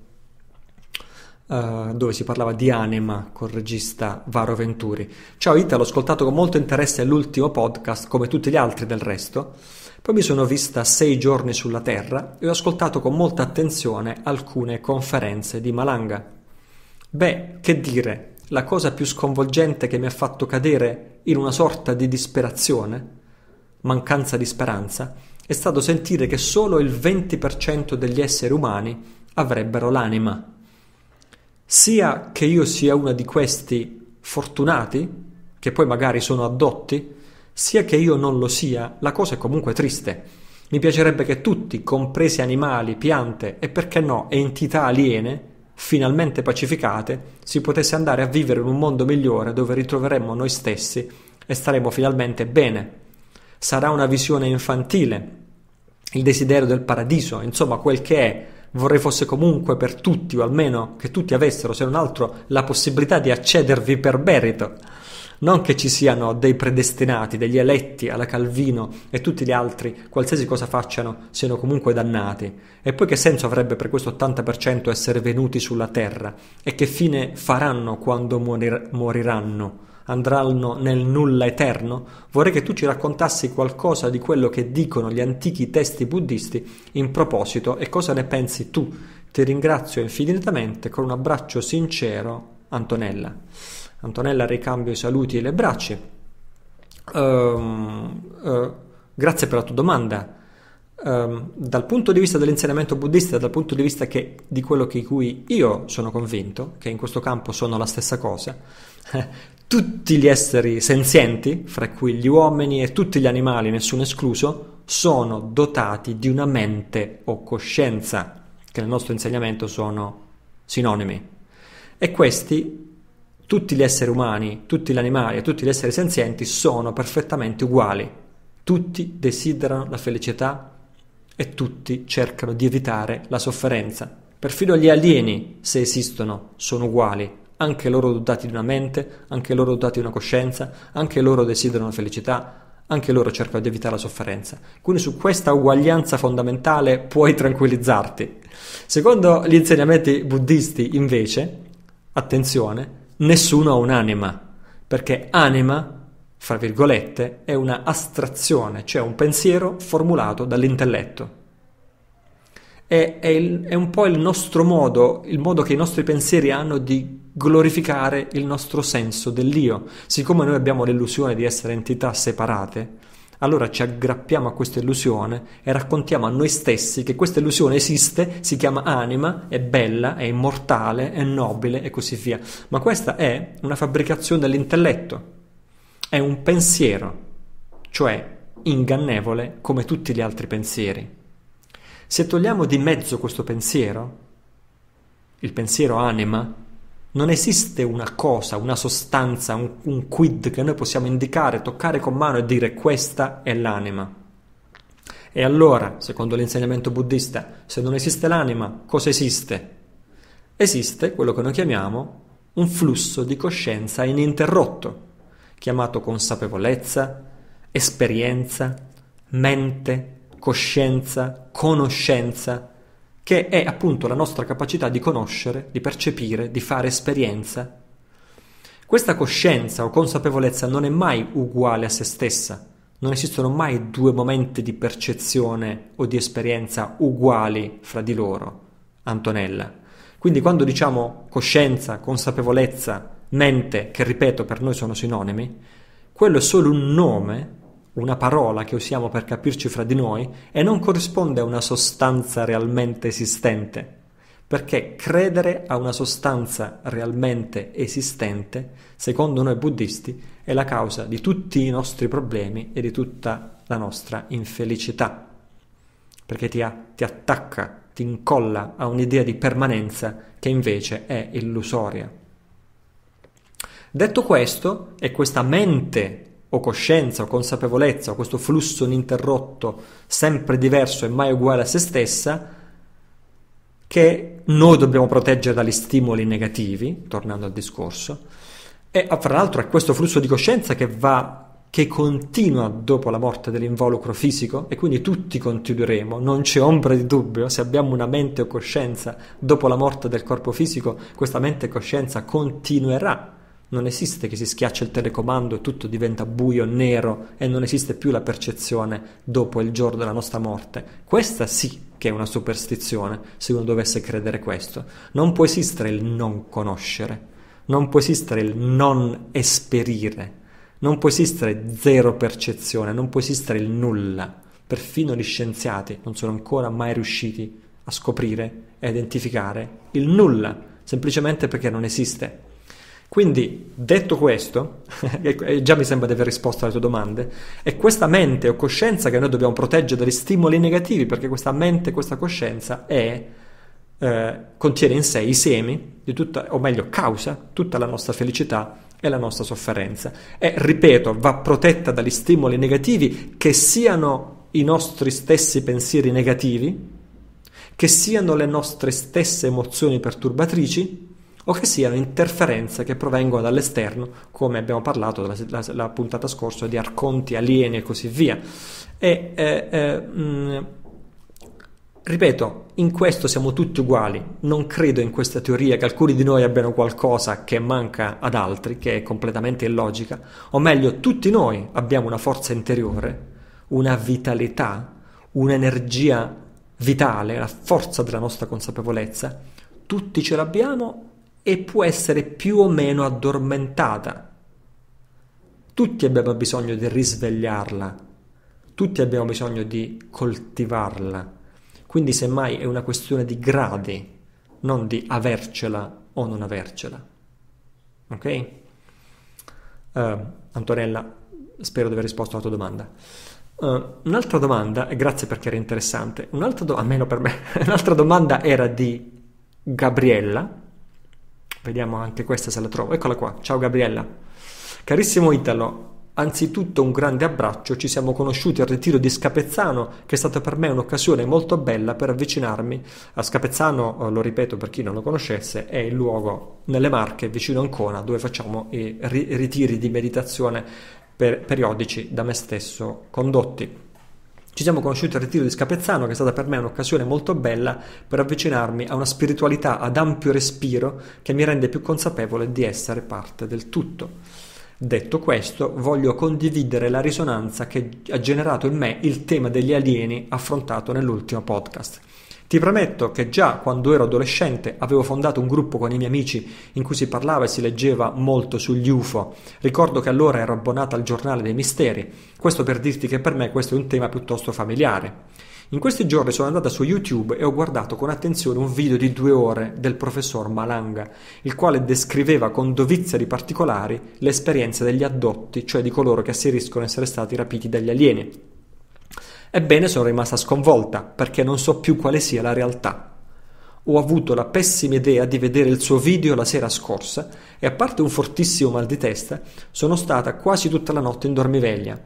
Uh, dove si parlava di anima col regista Varo Venturi. Ciao Ita, l'ho ascoltato con molto interesse l'ultimo podcast, come tutti gli altri del resto. Poi mi sono vista sei giorni sulla Terra e ho ascoltato con molta attenzione alcune conferenze di Malanga. Beh, che dire, la cosa più sconvolgente che mi ha fatto cadere in una sorta di disperazione, mancanza di speranza, è stato sentire che solo il 20% degli esseri umani avrebbero l'anima sia che io sia uno di questi fortunati, che poi magari sono addotti, sia che io non lo sia, la cosa è comunque triste. Mi piacerebbe che tutti, compresi animali, piante e perché no, entità aliene, finalmente pacificate, si potesse andare a vivere in un mondo migliore dove ritroveremmo noi stessi e staremo finalmente bene. Sarà una visione infantile, il desiderio del paradiso, insomma quel che è, vorrei fosse comunque per tutti, o almeno che tutti avessero, se non altro, la possibilità di accedervi per merito. Non che ci siano dei predestinati, degli eletti alla Calvino e tutti gli altri, qualsiasi cosa facciano, siano comunque dannati. E poi che senso avrebbe per questo 80% essere venuti sulla terra? E che fine faranno quando morir- moriranno? andranno nel nulla eterno? Vorrei che tu ci raccontassi qualcosa di quello che dicono gli antichi testi buddisti in proposito e cosa ne pensi tu. Ti ringrazio infinitamente con un abbraccio sincero, Antonella. Antonella ricambio i saluti e le braccia. Uh, uh, grazie per la tua domanda. Um, dal punto di vista dell'insegnamento buddista, dal punto di vista che, di quello di cui io sono convinto, che in questo campo sono la stessa cosa, tutti gli esseri senzienti, fra cui gli uomini e tutti gli animali, nessuno escluso, sono dotati di una mente o coscienza, che nel nostro insegnamento sono sinonimi. E questi, tutti gli esseri umani, tutti gli animali e tutti gli esseri senzienti sono perfettamente uguali. Tutti desiderano la felicità e tutti cercano di evitare la sofferenza. Perfino gli alieni, se esistono, sono uguali anche loro dotati di una mente, anche loro dotati di una coscienza, anche loro desiderano felicità, anche loro cercano di evitare la sofferenza. Quindi su questa uguaglianza fondamentale puoi tranquillizzarti. Secondo gli insegnamenti buddisti, invece, attenzione, nessuno ha un'anima, perché anima, fra virgolette, è una astrazione, cioè un pensiero formulato dall'intelletto è, è, il, è, un po' il nostro modo, il modo che i nostri pensieri hanno di glorificare il nostro senso dell'io. Siccome noi abbiamo l'illusione di essere entità separate, allora ci aggrappiamo a questa illusione e raccontiamo a noi stessi che questa illusione esiste, si chiama anima, è bella, è immortale, è nobile e così via. Ma questa è una fabbricazione dell'intelletto, è un pensiero, cioè ingannevole come tutti gli altri pensieri. Se togliamo di mezzo questo pensiero, il pensiero anima, non esiste una cosa, una sostanza, un, un, quid che noi possiamo indicare, toccare con mano e dire questa è l'anima. E allora, secondo l'insegnamento buddista, se non esiste l'anima, cosa esiste? Esiste quello che noi chiamiamo un flusso di coscienza ininterrotto, chiamato consapevolezza, esperienza, mente, coscienza, conoscenza, che è appunto la nostra capacità di conoscere, di percepire, di fare esperienza. Questa coscienza o consapevolezza non è mai uguale a se stessa, non esistono mai due momenti di percezione o di esperienza uguali fra di loro. Antonella. Quindi quando diciamo coscienza, consapevolezza, mente, che ripeto per noi sono sinonimi, quello è solo un nome una parola che usiamo per capirci fra di noi e non corrisponde a una sostanza realmente esistente, perché credere a una sostanza realmente esistente, secondo noi buddisti, è la causa di tutti i nostri problemi e di tutta la nostra infelicità, perché ti, ha, ti attacca, ti incolla a un'idea di permanenza che invece è illusoria. Detto questo, è questa mente o coscienza o consapevolezza o questo flusso ininterrotto, sempre diverso e mai uguale a se stessa, che noi dobbiamo proteggere dagli stimoli negativi, tornando al discorso, e fra l'altro è questo flusso di coscienza che va che continua dopo la morte dell'involucro fisico e quindi tutti continueremo, non c'è ombra di dubbio, se abbiamo una mente o coscienza dopo la morte del corpo fisico, questa mente e coscienza continuerà. Non esiste che si schiaccia il telecomando e tutto diventa buio, nero e non esiste più la percezione dopo il giorno della nostra morte. Questa sì che è una superstizione, se uno dovesse credere questo. Non può esistere il non conoscere, non può esistere il non esperire non può esistere zero percezione, non può esistere il nulla. Perfino gli scienziati non sono ancora mai riusciti a scoprire e identificare il nulla, semplicemente perché non esiste. Quindi, detto questo, già mi sembra di aver risposto alle tue domande, è questa mente o coscienza che noi dobbiamo proteggere dagli stimoli negativi, perché questa mente, questa coscienza è, eh, contiene in sé i semi tutta, o meglio, causa tutta la nostra felicità e la nostra sofferenza. E, ripeto, va protetta dagli stimoli negativi che siano i nostri stessi pensieri negativi, che siano le nostre stesse emozioni perturbatrici o che siano interferenze che provengono dall'esterno, come abbiamo parlato la, la, la puntata scorsa di arconti, alieni e così via. E, eh, eh, mh, Ripeto, in questo siamo tutti uguali, non credo in questa teoria che alcuni di noi abbiano qualcosa che manca ad altri, che è completamente illogica, o meglio, tutti noi abbiamo una forza interiore, una vitalità, un'energia vitale, la forza della nostra consapevolezza, tutti ce l'abbiamo e può essere più o meno addormentata. Tutti abbiamo bisogno di risvegliarla, tutti abbiamo bisogno di coltivarla quindi semmai è una questione di gradi, non di avercela o non avercela. Ok? Uh, Antonella, spero di aver risposto alla tua domanda. Uh, un'altra domanda, grazie perché era interessante, un'altra do- almeno per me, un'altra domanda era di Gabriella. Vediamo anche questa se la trovo. Eccola qua. Ciao Gabriella. Carissimo Italo, Anzitutto un grande abbraccio, ci siamo conosciuti al ritiro di Scapezzano, che è stata per me un'occasione molto bella per avvicinarmi a Scapezzano, eh, lo ripeto per chi non lo conoscesse, è il luogo nelle Marche, vicino Ancona, dove facciamo i ritiri di meditazione per periodici da me stesso condotti. Ci siamo conosciuti al ritiro di Scapezzano, che è stata per me un'occasione molto bella per avvicinarmi a una spiritualità ad ampio respiro che mi rende più consapevole di essere parte del tutto. Detto questo, voglio condividere la risonanza che ha generato in me il tema degli alieni affrontato nell'ultimo podcast. Ti premetto che già quando ero adolescente avevo fondato un gruppo con i miei amici in cui si parlava e si leggeva molto sugli UFO. Ricordo che allora ero abbonata al giornale dei misteri. Questo per dirti che per me questo è un tema piuttosto familiare. In questi giorni sono andata su YouTube e ho guardato con attenzione un video di due ore del professor Malanga, il quale descriveva con dovizia di particolari le esperienze degli addotti, cioè di coloro che asseriscono essere stati rapiti dagli alieni. Ebbene, sono rimasta sconvolta perché non so più quale sia la realtà. Ho avuto la pessima idea di vedere il suo video la sera scorsa e a parte un fortissimo mal di testa, sono stata quasi tutta la notte in dormiveglia.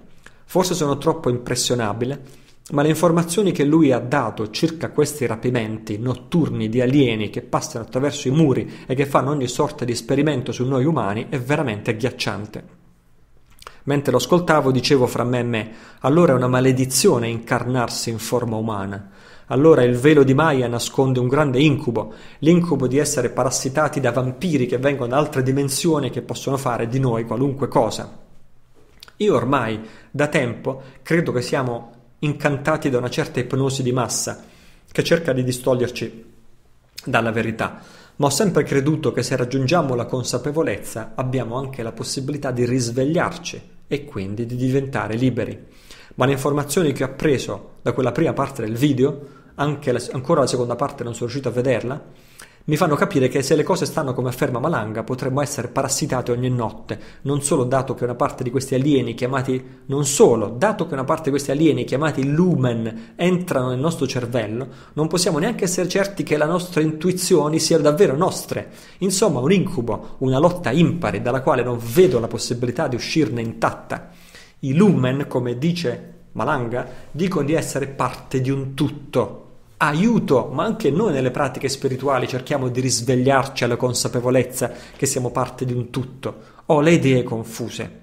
Forse sono troppo impressionabile, ma le informazioni che lui ha dato circa questi rapimenti notturni di alieni che passano attraverso i muri e che fanno ogni sorta di esperimento su noi umani è veramente agghiacciante. Mentre lo ascoltavo dicevo fra me e me, allora è una maledizione incarnarsi in forma umana. Allora il velo di Maya nasconde un grande incubo, l'incubo di essere parassitati da vampiri che vengono da altre dimensioni e che possono fare di noi qualunque cosa. Io ormai, da tempo, credo che siamo incantati da una certa ipnosi di massa che cerca di distoglierci dalla verità, ma ho sempre creduto che se raggiungiamo la consapevolezza abbiamo anche la possibilità di risvegliarci e quindi di diventare liberi. Ma le informazioni che ho appreso da quella prima parte del video, anche la, ancora la seconda parte non sono riuscito a vederla, mi fanno capire che se le cose stanno come afferma Malanga potremmo essere parassitati ogni notte, non solo dato che una parte di questi alieni chiamati non solo, dato che una parte di questi alieni chiamati lumen entrano nel nostro cervello, non possiamo neanche essere certi che le nostre intuizioni siano davvero nostre. Insomma, un incubo, una lotta impari dalla quale non vedo la possibilità di uscirne intatta. I lumen, come dice Malanga, dicono di essere parte di un tutto aiuto, ma anche noi nelle pratiche spirituali cerchiamo di risvegliarci alla consapevolezza che siamo parte di un tutto. Ho le idee confuse.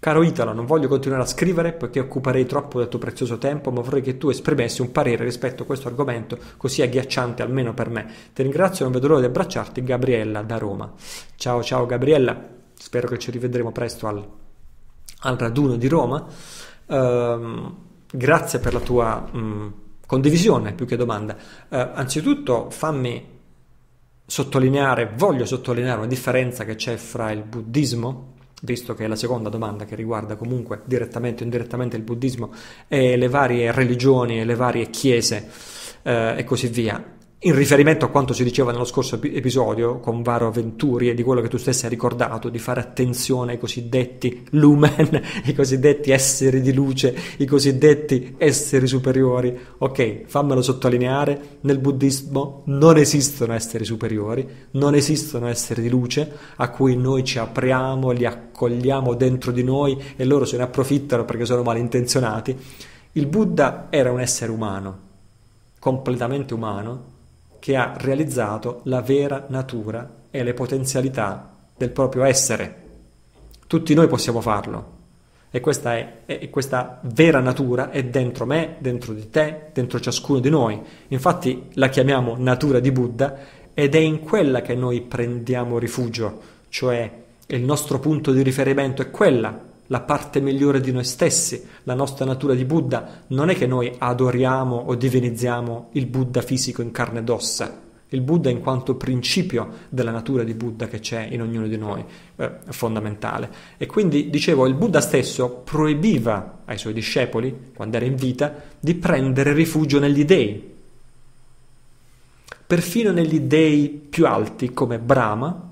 Caro Italo, non voglio continuare a scrivere perché occuperei troppo del tuo prezioso tempo, ma vorrei che tu esprimessi un parere rispetto a questo argomento così agghiacciante almeno per me. Ti ringrazio, non vedo l'ora di abbracciarti, Gabriella da Roma. Ciao ciao Gabriella, spero che ci rivedremo presto al, al raduno di Roma. Uh, grazie per la tua um, condivisione più che domanda. Uh, anzitutto fammi sottolineare, voglio sottolineare una differenza che c'è fra il buddismo visto che è la seconda domanda che riguarda comunque direttamente o indirettamente il buddismo e le varie religioni e le varie chiese eh, e così via in riferimento a quanto si diceva nello scorso episodio con Varo Venturi e di quello che tu stessi hai ricordato, di fare attenzione ai cosiddetti lumen, i cosiddetti esseri di luce, i cosiddetti esseri superiori. Ok, fammelo sottolineare, nel buddismo non esistono esseri superiori, non esistono esseri di luce a cui noi ci apriamo, li accogliamo dentro di noi e loro se ne approfittano perché sono malintenzionati. Il Buddha era un essere umano, completamente umano, che ha realizzato la vera natura e le potenzialità del proprio essere. Tutti noi possiamo farlo. E questa, è, è, questa vera natura è dentro me, dentro di te, dentro ciascuno di noi. Infatti la chiamiamo natura di Buddha ed è in quella che noi prendiamo rifugio, cioè il nostro punto di riferimento è quella la parte migliore di noi stessi, la nostra natura di Buddha, non è che noi adoriamo o divinizziamo il Buddha fisico in carne ed ossa, il Buddha in quanto principio della natura di Buddha che c'è in ognuno di noi, eh, fondamentale. E quindi, dicevo, il Buddha stesso proibiva ai suoi discepoli, quando era in vita, di prendere rifugio negli dei. Perfino negli dei più alti come Brahma,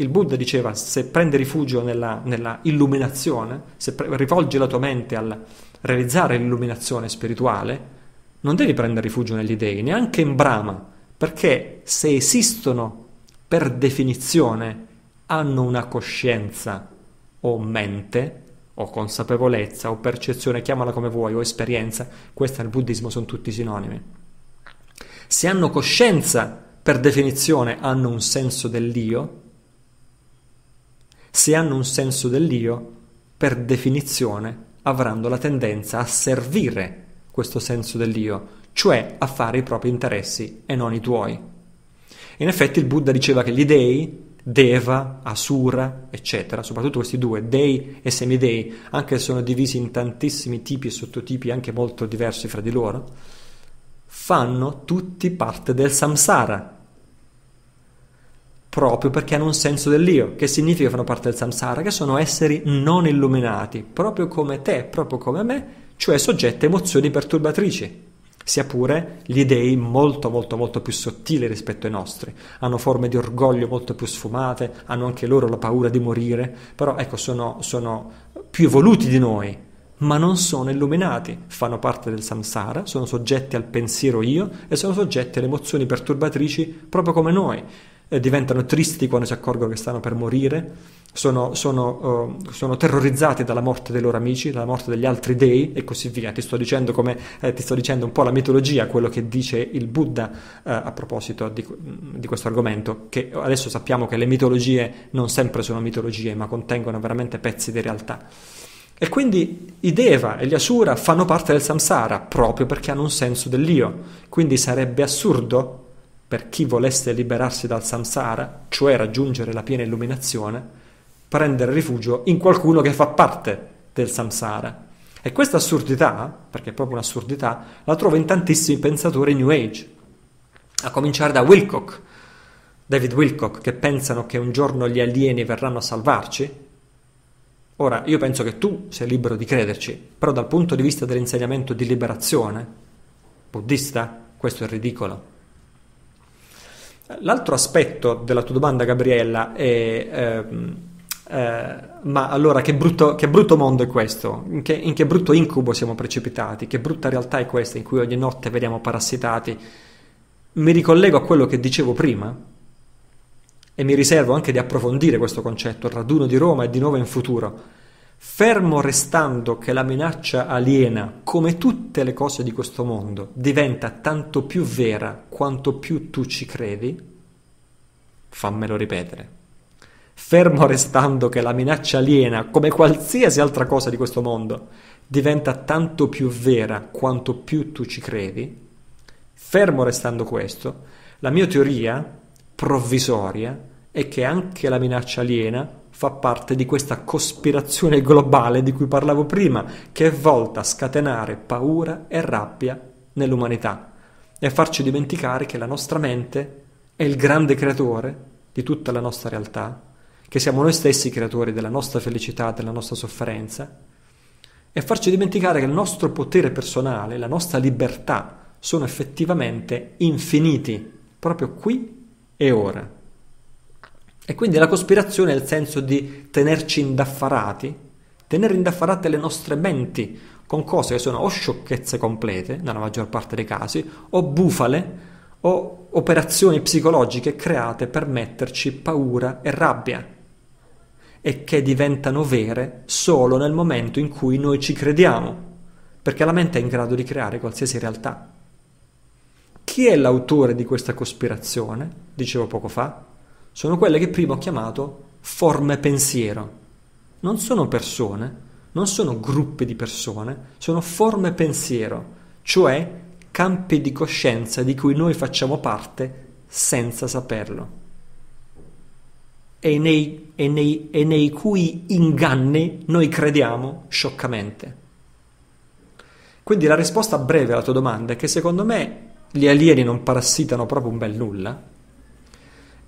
il Buddha diceva se prendi rifugio nella, nella illuminazione, se pre- rivolgi la tua mente al realizzare l'illuminazione spirituale, non devi prendere rifugio negli dei, neanche in Brahma, perché se esistono per definizione hanno una coscienza o mente o consapevolezza o percezione, chiamala come vuoi, o esperienza, questa nel buddismo sono tutti sinonimi. Se hanno coscienza, per definizione hanno un senso dell'io, se hanno un senso dell'io, per definizione avranno la tendenza a servire questo senso dell'io, cioè a fare i propri interessi e non i tuoi. In effetti il Buddha diceva che gli dei, Deva, Asura, eccetera, soprattutto questi due, dei e semidei, anche se sono divisi in tantissimi tipi e sottotipi anche molto diversi fra di loro, fanno tutti parte del samsara, proprio perché hanno un senso dell'io, che significa che fanno parte del samsara, che sono esseri non illuminati, proprio come te, proprio come me, cioè soggetti a emozioni perturbatrici, sia pure gli dei molto molto molto più sottili rispetto ai nostri, hanno forme di orgoglio molto più sfumate, hanno anche loro la paura di morire, però ecco sono, sono più evoluti di noi, ma non sono illuminati, fanno parte del samsara, sono soggetti al pensiero io e sono soggetti alle emozioni perturbatrici proprio come noi eh, diventano tristi quando si accorgono che stanno per morire, sono, sono, uh, sono, terrorizzati dalla morte dei loro amici, dalla morte degli altri dei e così via. Ti sto dicendo, come, eh, ti sto dicendo un po' la mitologia, quello che dice il Buddha eh, a proposito di, di, questo argomento, che adesso sappiamo che le mitologie non sempre sono mitologie, ma contengono veramente pezzi di realtà. E quindi i Deva e gli Asura fanno parte del samsara proprio perché hanno un senso dell'io. Quindi sarebbe assurdo per chi volesse liberarsi dal samsara, cioè raggiungere la piena illuminazione, prendere rifugio in qualcuno che fa parte del samsara. E questa assurdità, perché è proprio un'assurdità, la trovo in tantissimi pensatori New Age, a cominciare da Wilcock, David Wilcock, che pensano che un giorno gli alieni verranno a salvarci. Ora, io penso che tu sei libero di crederci, però dal punto di vista dell'insegnamento di liberazione buddista, questo è ridicolo. L'altro aspetto della tua domanda, Gabriella, è ehm, eh, ma allora che brutto, che brutto, mondo è questo? In che, in che, brutto incubo siamo precipitati? Che brutta realtà è questa in cui ogni notte veniamo parassitati? Mi ricollego a quello che dicevo prima e mi riservo anche di approfondire questo concetto, il raduno di Roma e di nuovo in futuro, fermo restando che la minaccia aliena, come tutte le cose di questo mondo, diventa tanto più vera quanto più tu ci credi, fammelo ripetere. Fermo restando che la minaccia aliena, come qualsiasi altra cosa di questo mondo, diventa tanto più vera quanto più tu ci credi, fermo restando questo, la mia teoria provvisoria è che anche la minaccia aliena fa parte di questa cospirazione globale di cui parlavo prima, che è volta a scatenare paura e rabbia nell'umanità e a farci dimenticare che la nostra mente è il grande creatore di tutta la nostra realtà, che siamo noi stessi creatori della nostra felicità, della nostra sofferenza, e farci dimenticare che il nostro potere personale, la nostra libertà sono effettivamente infiniti, proprio qui e ora. E quindi la cospirazione è il senso di tenerci indaffarati, tenere indaffarate le nostre menti con cose che sono o sciocchezze complete, nella maggior parte dei casi, o bufale, o operazioni psicologiche create per metterci paura e rabbia e che diventano vere solo nel momento in cui noi ci crediamo, perché la mente è in grado di creare qualsiasi realtà. Chi è l'autore di questa cospirazione? Dicevo poco fa sono quelle che prima ho chiamato forme pensiero. Non sono persone, non sono gruppi di persone, sono forme pensiero, cioè campi di coscienza di cui noi facciamo parte senza saperlo. E nei, e nei, e nei cui inganni noi crediamo scioccamente. Quindi la risposta breve alla tua domanda è che secondo me gli alieni non parassitano proprio un bel nulla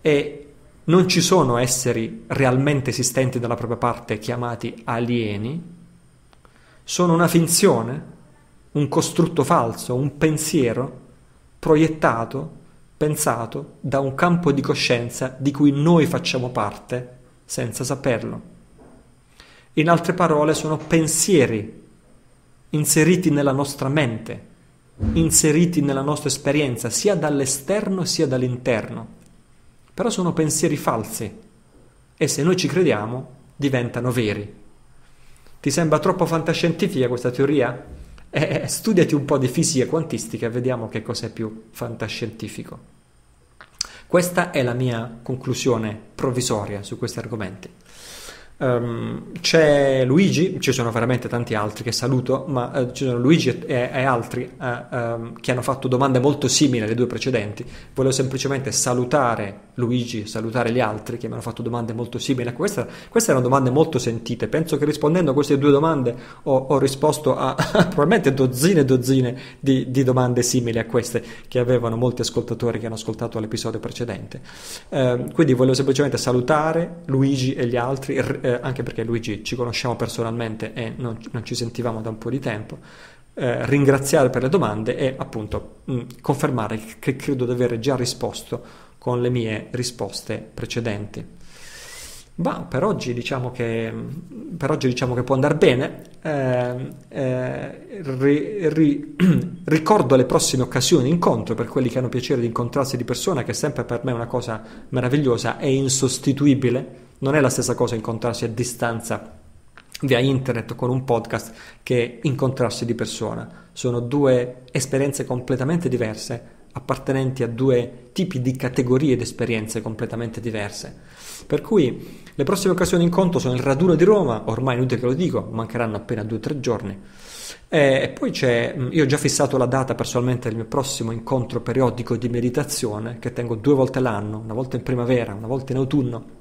e non ci sono esseri realmente esistenti dalla propria parte chiamati alieni, sono una finzione, un costrutto falso, un pensiero proiettato, pensato da un campo di coscienza di cui noi facciamo parte senza saperlo. In altre parole, sono pensieri inseriti nella nostra mente, inseriti nella nostra esperienza, sia dall'esterno sia dall'interno però sono pensieri falsi e se noi ci crediamo diventano veri. Ti sembra troppo fantascientifica questa teoria? Eh, studiati un po' di fisica quantistica e vediamo che cos'è più fantascientifico. Questa è la mia conclusione provvisoria su questi argomenti. Um, c'è Luigi, ci sono veramente tanti altri che saluto, ma uh, ci sono Luigi e, e altri uh, um, che hanno fatto domande molto simili alle due precedenti. Volevo semplicemente salutare Luigi, salutare gli altri che mi hanno fatto domande molto simili a questa. Queste erano domande molto sentite. Penso che rispondendo a queste due domande ho, ho risposto a, a, probabilmente dozzine e dozzine di, di, domande simili a queste che avevano molti ascoltatori che hanno ascoltato l'episodio precedente. Uh, quindi volevo semplicemente salutare Luigi e gli altri eh, anche perché Luigi ci conosciamo personalmente e non, non, ci sentivamo da un po' di tempo, eh, ringraziare per le domande e appunto mh, confermare che credo di aver già risposto con le mie risposte precedenti. Ma per oggi diciamo che, per oggi diciamo che può andare bene. Eh, eh, ri, ri, ricordo le prossime occasioni di incontro per quelli che hanno piacere di incontrarsi di persona, che è sempre per me una cosa meravigliosa e insostituibile non è la stessa cosa incontrarsi a distanza via internet con un podcast che incontrarsi di persona. Sono due esperienze completamente diverse, appartenenti a due tipi di categorie di esperienze completamente diverse. Per cui le prossime occasioni di incontro sono il raduno di Roma, ormai inutile che lo dico, mancheranno appena due o tre giorni. E poi c'è, io ho già fissato la data personalmente del mio prossimo incontro periodico di meditazione che tengo due volte l'anno, una volta in primavera, una volta in autunno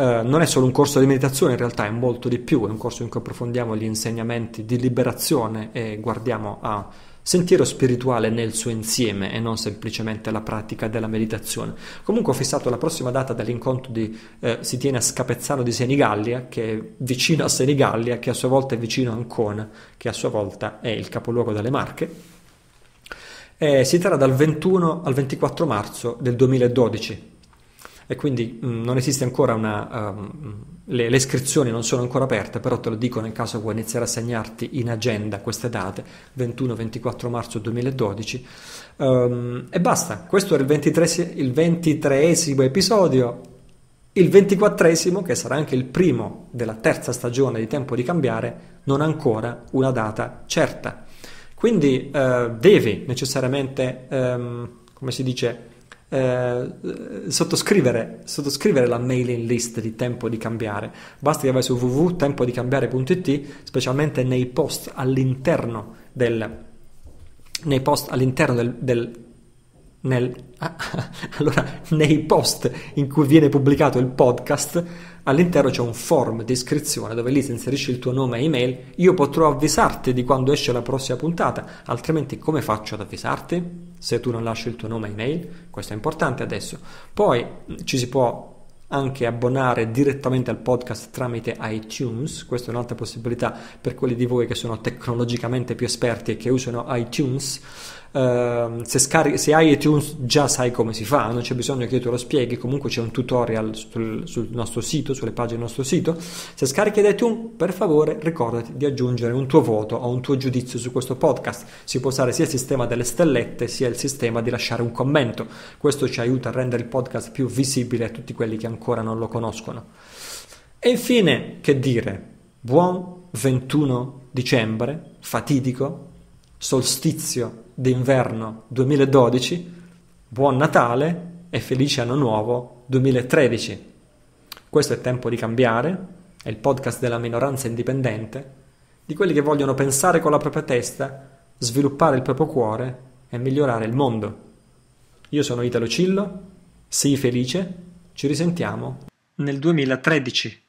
eh, non è solo un corso di meditazione, in realtà è molto di più, è un corso in cui approfondiamo gli insegnamenti di liberazione e guardiamo a sentiero spirituale nel suo insieme e non semplicemente la pratica della meditazione. Comunque ho fissato la prossima data dell'incontro di eh, si tiene a Scapezzano di Senigallia, che è vicino a Senigallia, che a sua volta è vicino a Ancona, che a sua volta è il capoluogo delle Marche. Eh, si terrà dal 21 al 24 marzo del 2012 e quindi mh, mm, non esiste ancora una... Um, le, le, iscrizioni non sono ancora aperte, però te lo dico nel caso vuoi iniziare a segnarti in agenda queste date, 21-24 marzo 2012. Um, ehm, e basta, questo era il, 23, il 23esimo episodio. Il ventiquattresimo, che sarà anche il primo della terza stagione di Tempo di Cambiare, non ha ancora una data certa. Quindi eh, devi necessariamente, ehm, come si dice, eh, sottoscrivere, sottoscrivere, la mailing list di Tempo di Cambiare. Basta che vai su www.tempodicambiare.it, specialmente nei post all'interno del, nei post all'interno del, del nel, allora, nei post in cui viene pubblicato il podcast, all'interno c'è un form di iscrizione dove lì se inserisci il tuo nome e email, io potrò avvisarti di quando esce la prossima puntata, altrimenti come faccio ad avvisarti? Se tu non lasci il tuo nome e email, questo è importante adesso. Poi ci si può anche abbonare direttamente al podcast tramite iTunes, questa è un'altra possibilità per quelli di voi che sono tecnologicamente più esperti e che usano iTunes. Uh, se, scarichi, se, hai iTunes già sai come si fa, non c'è bisogno che io te lo spieghi, comunque c'è un tutorial sul, sul, nostro sito, sulle pagine del nostro sito. Se scarichi iTunes, per favore ricordati di aggiungere un tuo voto o un tuo giudizio su questo podcast. Si può usare sia il sistema delle stellette sia il sistema di lasciare un commento. Questo ci aiuta a rendere il podcast più visibile a tutti quelli che ancora non lo conoscono. E infine, che dire, buon 21 dicembre, fatidico, solstizio d'inverno 2012, buon Natale e felice anno nuovo 2013. Questo è Tempo di cambiare, è il podcast della minoranza indipendente, di quelli che vogliono pensare con la propria testa, sviluppare il proprio cuore e migliorare il mondo. Io sono Italo Cillo, sii felice, ci risentiamo nel 2013.